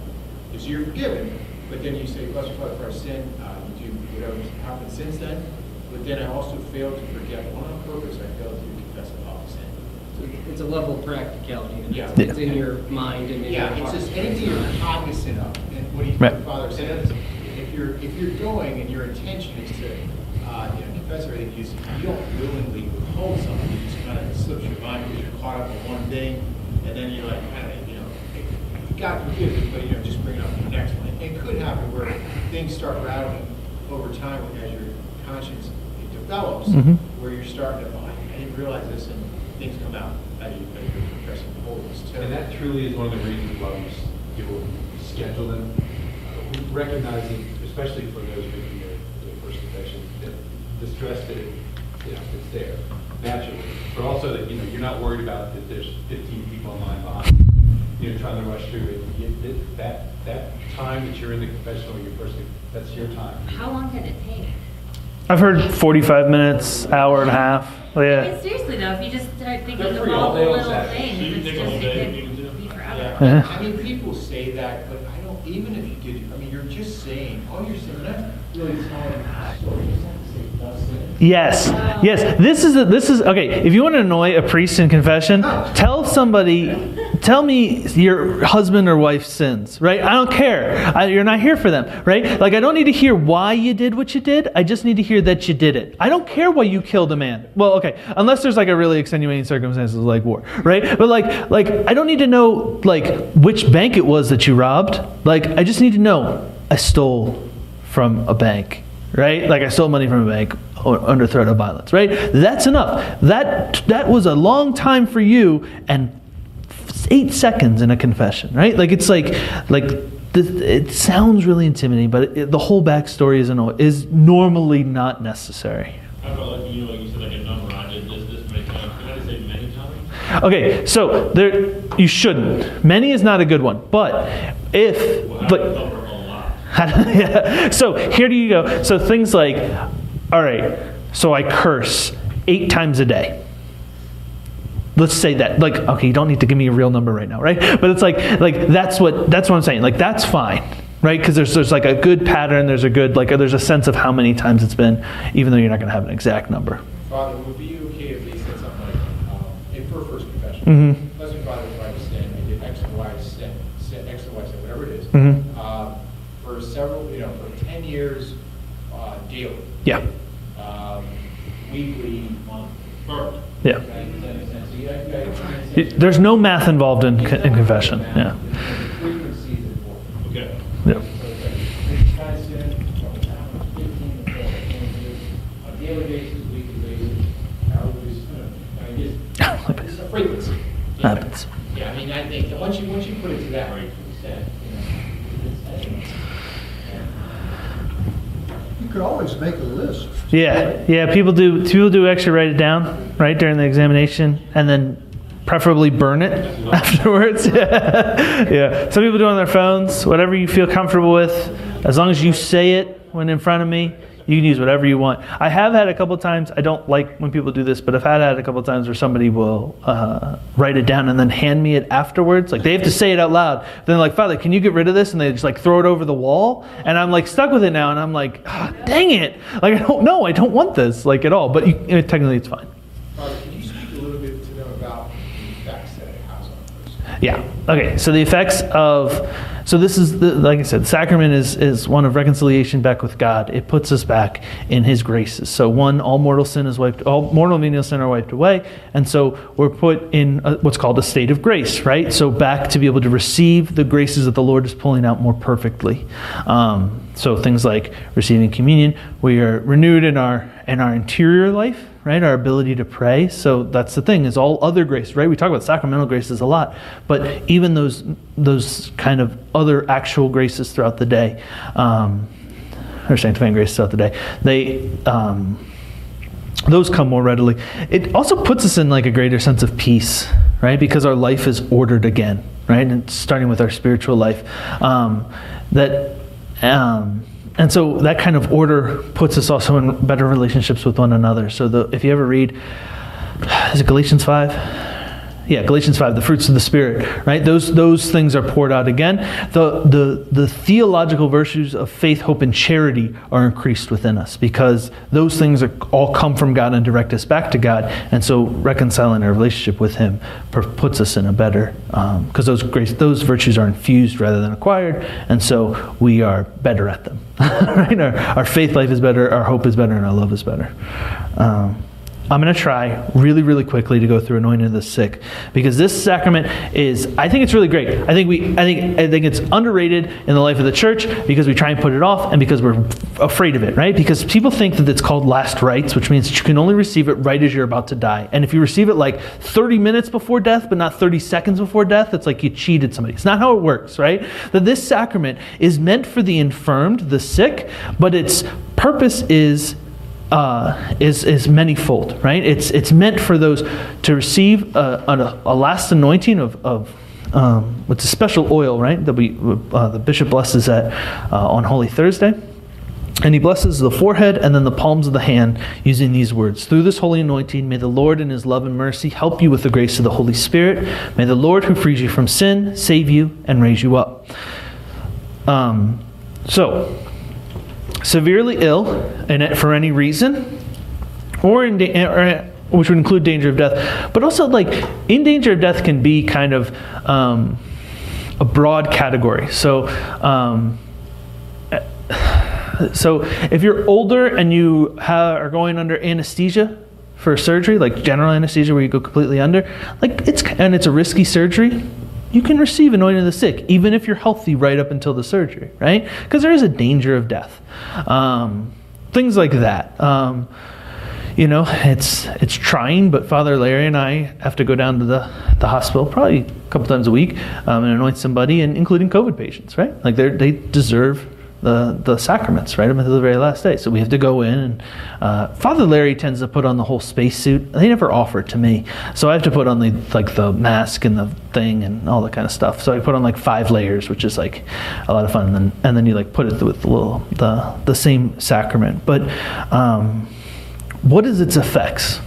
Because you're forgiven, but then you say, bless your Father for our sin, uh, you do whatever happened since then. But then I also failed to forget, one on purpose, I failed to confess about the sin. So It's a level of practicality. and Yeah. It's it's in your mind and in your Yeah, it's just anything you're cognizant of, and what he, Right. what Father says, if you're, if you're going and your intention is to, uh, you know, confess everything, you, just- you don't willingly withhold something, you just kind of slips your mind because you're caught up in one thing, and then you're like, kind of, you know, God forgive you, but, you know, just bring it up in the next one. It could happen where things start rattling over time as your conscience develops, Mhm. where you're starting to, oh, I didn't realize this, and things come out as you, as you're confessing holiness too. And that truly is one of the reasons why we people schedule them, uh, recognizing, especially for those making their, their first confession, that the stress that it you know, it's there naturally. But also that, you know, you're not worried about that there's 15 people in line behind, you you know, trying to rush through it. You- that- That, that time that you're in the confessional, your first, that's your time. How long did it take? I've heard 45 minutes, hour and a half. I Yeah. mean, seriously though, if you just start thinking They're of all all the little things, So it's just, a whole day, it you can do could be forever. Yeah. Uh-huh. I mean, people say that, but I don't, even if you did, I mean, you're just saying, all you're saying, you're not really telling a story, just have to say, thus said. Yes, yes. This is a, this is okay. If you want to annoy a priest in confession, tell somebody, tell me your husband or wife's sins, right? I don't care. I, you're not here for them, right? Like I don't need to hear why you did what you did. I just need to hear that you did it. I don't care why you killed a man. Well, okay, unless there's like a really extenuating circumstances like war, right? But like like I don't need to know like which bank it was that you robbed. Like I just need to know I stole from a bank right? Like I stole money from a bank under threat of violence, right? That's enough. That that was a long time for you, and eight seconds in a confession, right? Like it's like like. th- It sounds really intimidating, but it, the whole backstory is, an, is normally not necessary. I felt like, you know, like you said, like a number, I did this, this many times, can I say many times? Okay, so there you shouldn't. Many is not a good one, but if Well, I but number a lot. Yeah. so here do you go. So things like, all right, so I curse eight times a day. Let's say that. Like, okay, you don't need to give me a real number right now, right? But it's like, like that's what that's what I'm saying. Like that's fine, right? Because there's there's like a good pattern. There's a good like there's a sense of how many times it's been, even though you're not going to have an exact number. Father, would be okay if they said something like, um, in for first confession? mm-hmm. Say Father, if I sin, I did X and Y sin, sin, X and Y sin, whatever it is. Mhm. Um, For several, you know, for ten years, uh, daily, Yeah. um, weekly, monthly. Perfect. Yeah. There's no math involved in, in confession. Yeah. Frequency is important. Okay. Yeah. It's like, it's kind of sin, couple times, fifteen to twenty, on a daily basis, weekly basis, hourly basis, I mean, just, it's a frequency. Happens. Yeah, I mean, I think, once you, once you put it to that rate, you know, it's, it's, You could always make a list. Yeah, yeah. People do. People do actually write it down right during the examination, and then preferably burn it afterwards. yeah. Some people do it on their phones. Whatever you feel comfortable with, as long as you say it when in front of me, you can use whatever you want. I have had a couple times. I don't like when people do this, but I've had had a couple times where somebody will uh, write it down and then hand me it afterwards. Like they have to say it out loud. Then they're like, Father, can you get rid of this? And they just like throw it over the wall, and I'm like stuck with it now. And I'm like, ah, dang it! Like I don't know. I don't want this like at all. But you, you know, technically, it's fine. Father, can you speak a little bit to them about the effects that it has on a? Yeah. Okay. So the effects of so this is the, like I said, the sacrament is is one of reconciliation back with God. It puts us back in His graces. So one, all mortal sin is wiped, all mortal venial sin are wiped away, and so we're put in a, what's called a state of grace, right? So back to be able to receive the graces that the Lord is pulling out more perfectly. Um, so things like receiving communion, we are renewed in our in our interior life right? Our ability to pray. So that's the thing is all other graces, right? We talk about sacramental graces a lot, but even those those kind of other actual graces throughout the day, um, or sanctifying graces throughout the day, they. Um, those come more readily. It also puts us in like a greater sense of peace, right? Because our life is ordered again, right? And starting with our spiritual life, um, that um, and so that kind of order puts us also in better relationships with one another. So the, if you ever read, is it Galatians five? Yeah, Galatians five, the fruits of the spirit, right? Those those things are poured out again. The the the theological virtues of faith, hope, and charity are increased within us because those things are, all come from God and direct us back to God. And so reconciling our relationship with Him puts us in a better because those grace those virtues are infused rather than acquired, and so we are better at them. right? Our, our faith life is better, our hope is better, and our love is better. Um, I'm going to try really, really quickly to go through anointing of the sick because this sacrament is. I think it's really great. I think we. I think. I think it's underrated in the life of the church because we try and put it off and because we're afraid of it, right? Because people think that it's called last rites, which means you can only receive it right as you're about to die. And if you receive it like 30 minutes before death, but not 30 seconds before death, it's like you cheated somebody. It's not how it works, right? That this sacrament is meant for the infirmed, the sick, but its purpose is uh, is is manyfold, right? It's it's meant for those to receive a, a, a last anointing of, of um, a special oil, right? That we uh, the bishop blesses that uh, on Holy Thursday. And he blesses the forehead and then the palms of the hand using these words Through this holy anointing, may the Lord in his love and mercy help you with the grace of the Holy Spirit. May the Lord who frees you from sin save you and raise you up. Um, so, severely ill and for any reason, or in da- or, which would include danger of death, but also like in danger of death can be kind of um, a broad category. So. Um, so if you're older and you are going under anesthesia for surgery, like general anesthesia where you go completely under, like it's and it's a risky surgery, you can receive anointing of the sick even if you're healthy right up until the surgery, right? Because there is a danger of death. Um, things like that. Um, you know, it's it's trying, but Father Larry and I have to go down to the, the hospital probably a couple times a week um, and anoint somebody, and including COVID patients, right? Like they they deserve the the sacraments right up until the very last day. So we have to go in, and uh, Father Larry tends to put on the whole spacesuit. They never offer it to me, so I have to put on the like the mask and the thing and all that kind of stuff. So I put on like five layers, which is like a lot of fun. And then and then you like put it with the little the the same sacrament. But um, what is its effects?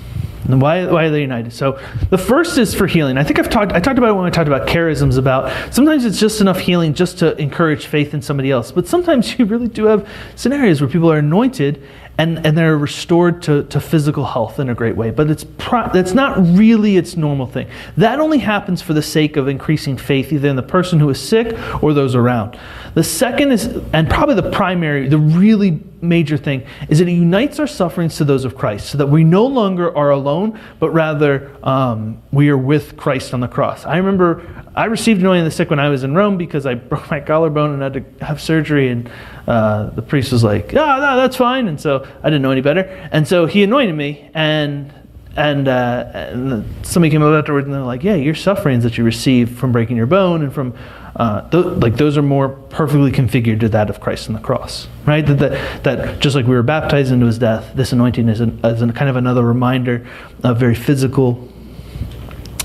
And why, why are they united? So the first is for healing. I think I've talked I talked about it when I talked about charisms about sometimes it's just enough healing just to encourage faith in somebody else. But sometimes you really do have scenarios where people are anointed and, and they're restored to, to physical health in a great way. But it's pro, that's not really its normal thing. That only happens for the sake of increasing faith either in the person who is sick or those around. The second is, and probably the primary, the really major thing, is that it unites our sufferings to those of Christ so that we no longer are alone, but rather um, we are with Christ on the cross. I remember I received anointing the sick when I was in Rome because I broke my collarbone and had to have surgery, and uh, the priest was like, "Ah, oh, no, that's fine," and so I didn't know any better, and so he anointed me, and and, uh, and somebody came up afterwards and they're like, "Yeah, your sufferings that you received from breaking your bone and from uh, th- like those are more perfectly configured to that of Christ on the cross, right? That, that, that just like we were baptized into His death, this anointing is, an, is an kind of another reminder of very physical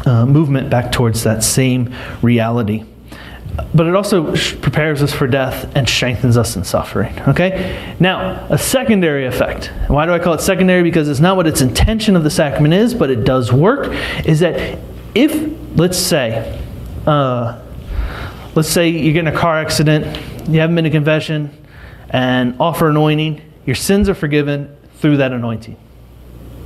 uh, movement back towards that same reality. But it also prepares us for death and strengthens us in suffering. Okay? Now, a secondary effect. Why do I call it secondary? Because it's not what its intention of the sacrament is, but it does work. Is that if, let's say, uh, let's say you get in a car accident, you haven't been to confession, and offer anointing, your sins are forgiven through that anointing.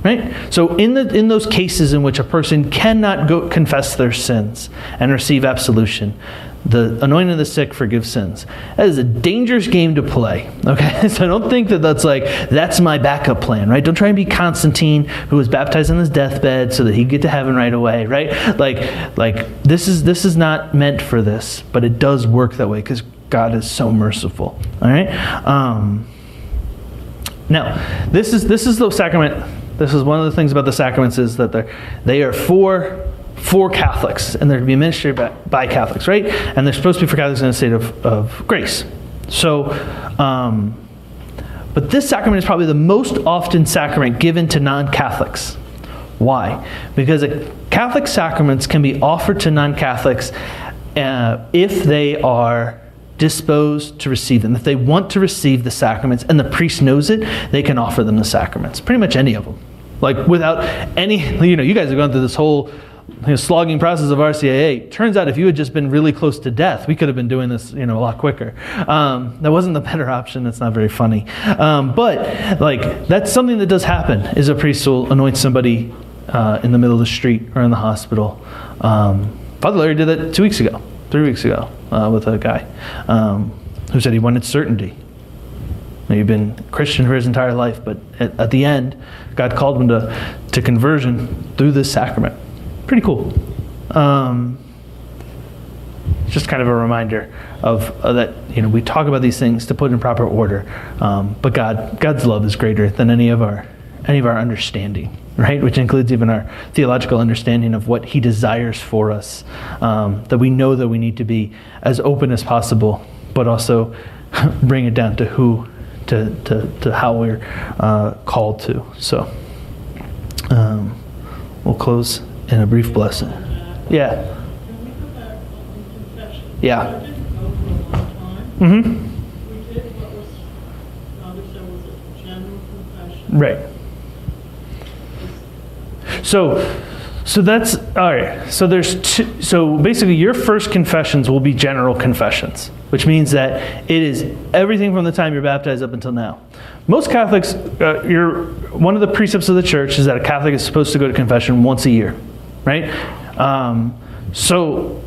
Right? So in the in those cases in which a person cannot go confess their sins and receive absolution, the anointing of the sick forgives sins. That is a dangerous game to play. Okay, so don't think that that's like that's my backup plan, right? Don't try and be Constantine, who was baptized on his deathbed so that he'd get to heaven right away, right? Like, like this is this is not meant for this, but it does work that way because God is so merciful. All right. Um, now, this is this is the sacrament. This is one of the things about the sacraments is that they're they are for for Catholics, and they're to be administered by, by, Catholics, right? And they're supposed to be for Catholics in a state of, of grace. So, um, but this sacrament is probably the most often sacrament given to non Catholics. Why? Because Catholic sacraments can be offered to non Catholics uh, if they are disposed to receive them. If they want to receive the sacraments and the priest knows it, they can offer them the sacraments. Pretty much any of them. Like without any, you know, you guys have gone through this whole know, slogging process of RCIA. Turns out if you had just been really close to death, we could have been doing this, you know, a lot quicker. Um, that wasn't the better option. It's not very funny. Um, but like that's something that does happen. Is a priest will anoint somebody uh, in the middle of the street or in the hospital. Um, Father Larry did that two weeks ago, three weeks ago, uh, with a guy um, who said he wanted certainty. He'd been Christian for his entire life, but at, at the end, God called him to, to conversion through this sacrament pretty cool. Um, just kind of a reminder of uh, that you know we talk about these things to put in proper order, um, but God God's love is greater than any of our any of our understanding, right? Which includes even our theological understanding of what He desires for us. Um, that we know that we need to be as open as possible, but also bring it down to who to to, to, how we're uh, called to. So um, we'll close in a brief blessing. Yeah. Yeah. Mm-hmm. Right. So, so that's all right. So there's two, so basically your first confessions will be general confessions, which means that it is everything from the time you're baptized up until now. Most Catholics, uh, you're, one of the precepts of the church is that a Catholic is supposed to go to confession once a year, right? Um, so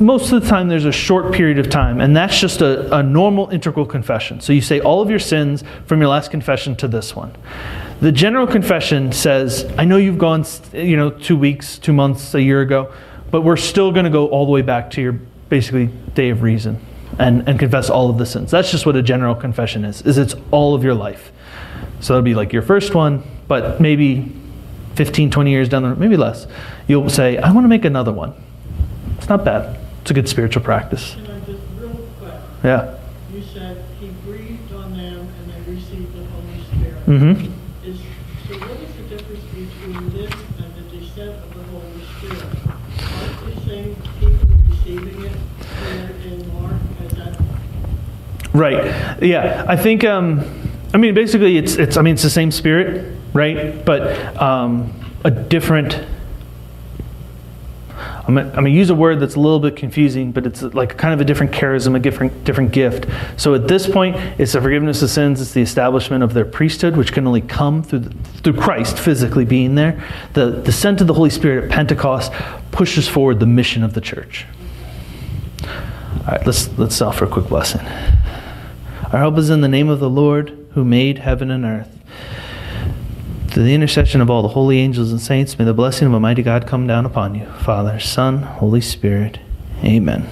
most of the time there's a short period of time and that's just a, a normal integral confession. So you say all of your sins from your last confession to this one. The general confession says i know you've gone you know two weeks two months a year ago but we're still going to go all the way back to your basically day of reason and, and confess all of the sins. That's just what a general confession is is it's all of your life. So that'll be like your first one but maybe 15 20 years down the road maybe less you'll say i want to make another one it's not bad it's a good spiritual practice. Can I just, real quick, Yeah. you said he breathed on them and they received the Holy Spirit. Mm-hmm. Is, so what is the difference between this and the descent of the Holy Spirit? Aren't the same people receiving it here in Mark as that? Right. Yeah. I think. Um, I mean, basically, it's it's. I mean, it's the same spirit, right? But um, a different. I'm I'm gonna use a word that's a little bit confusing, but it's like kind of a different charism, a different different gift. So at this point, it's the forgiveness of sins. It's the establishment of their priesthood, which can only come through the, through Christ physically being there. The descent of the Holy Spirit at Pentecost pushes forward the mission of the church. All right, let's let's offer a quick blessing. Our help is in the name of the Lord who made heaven and earth. Through the intercession of all the holy angels and saints, may the blessing of Almighty God come down upon you, Father, Son, Holy Spirit. Amen.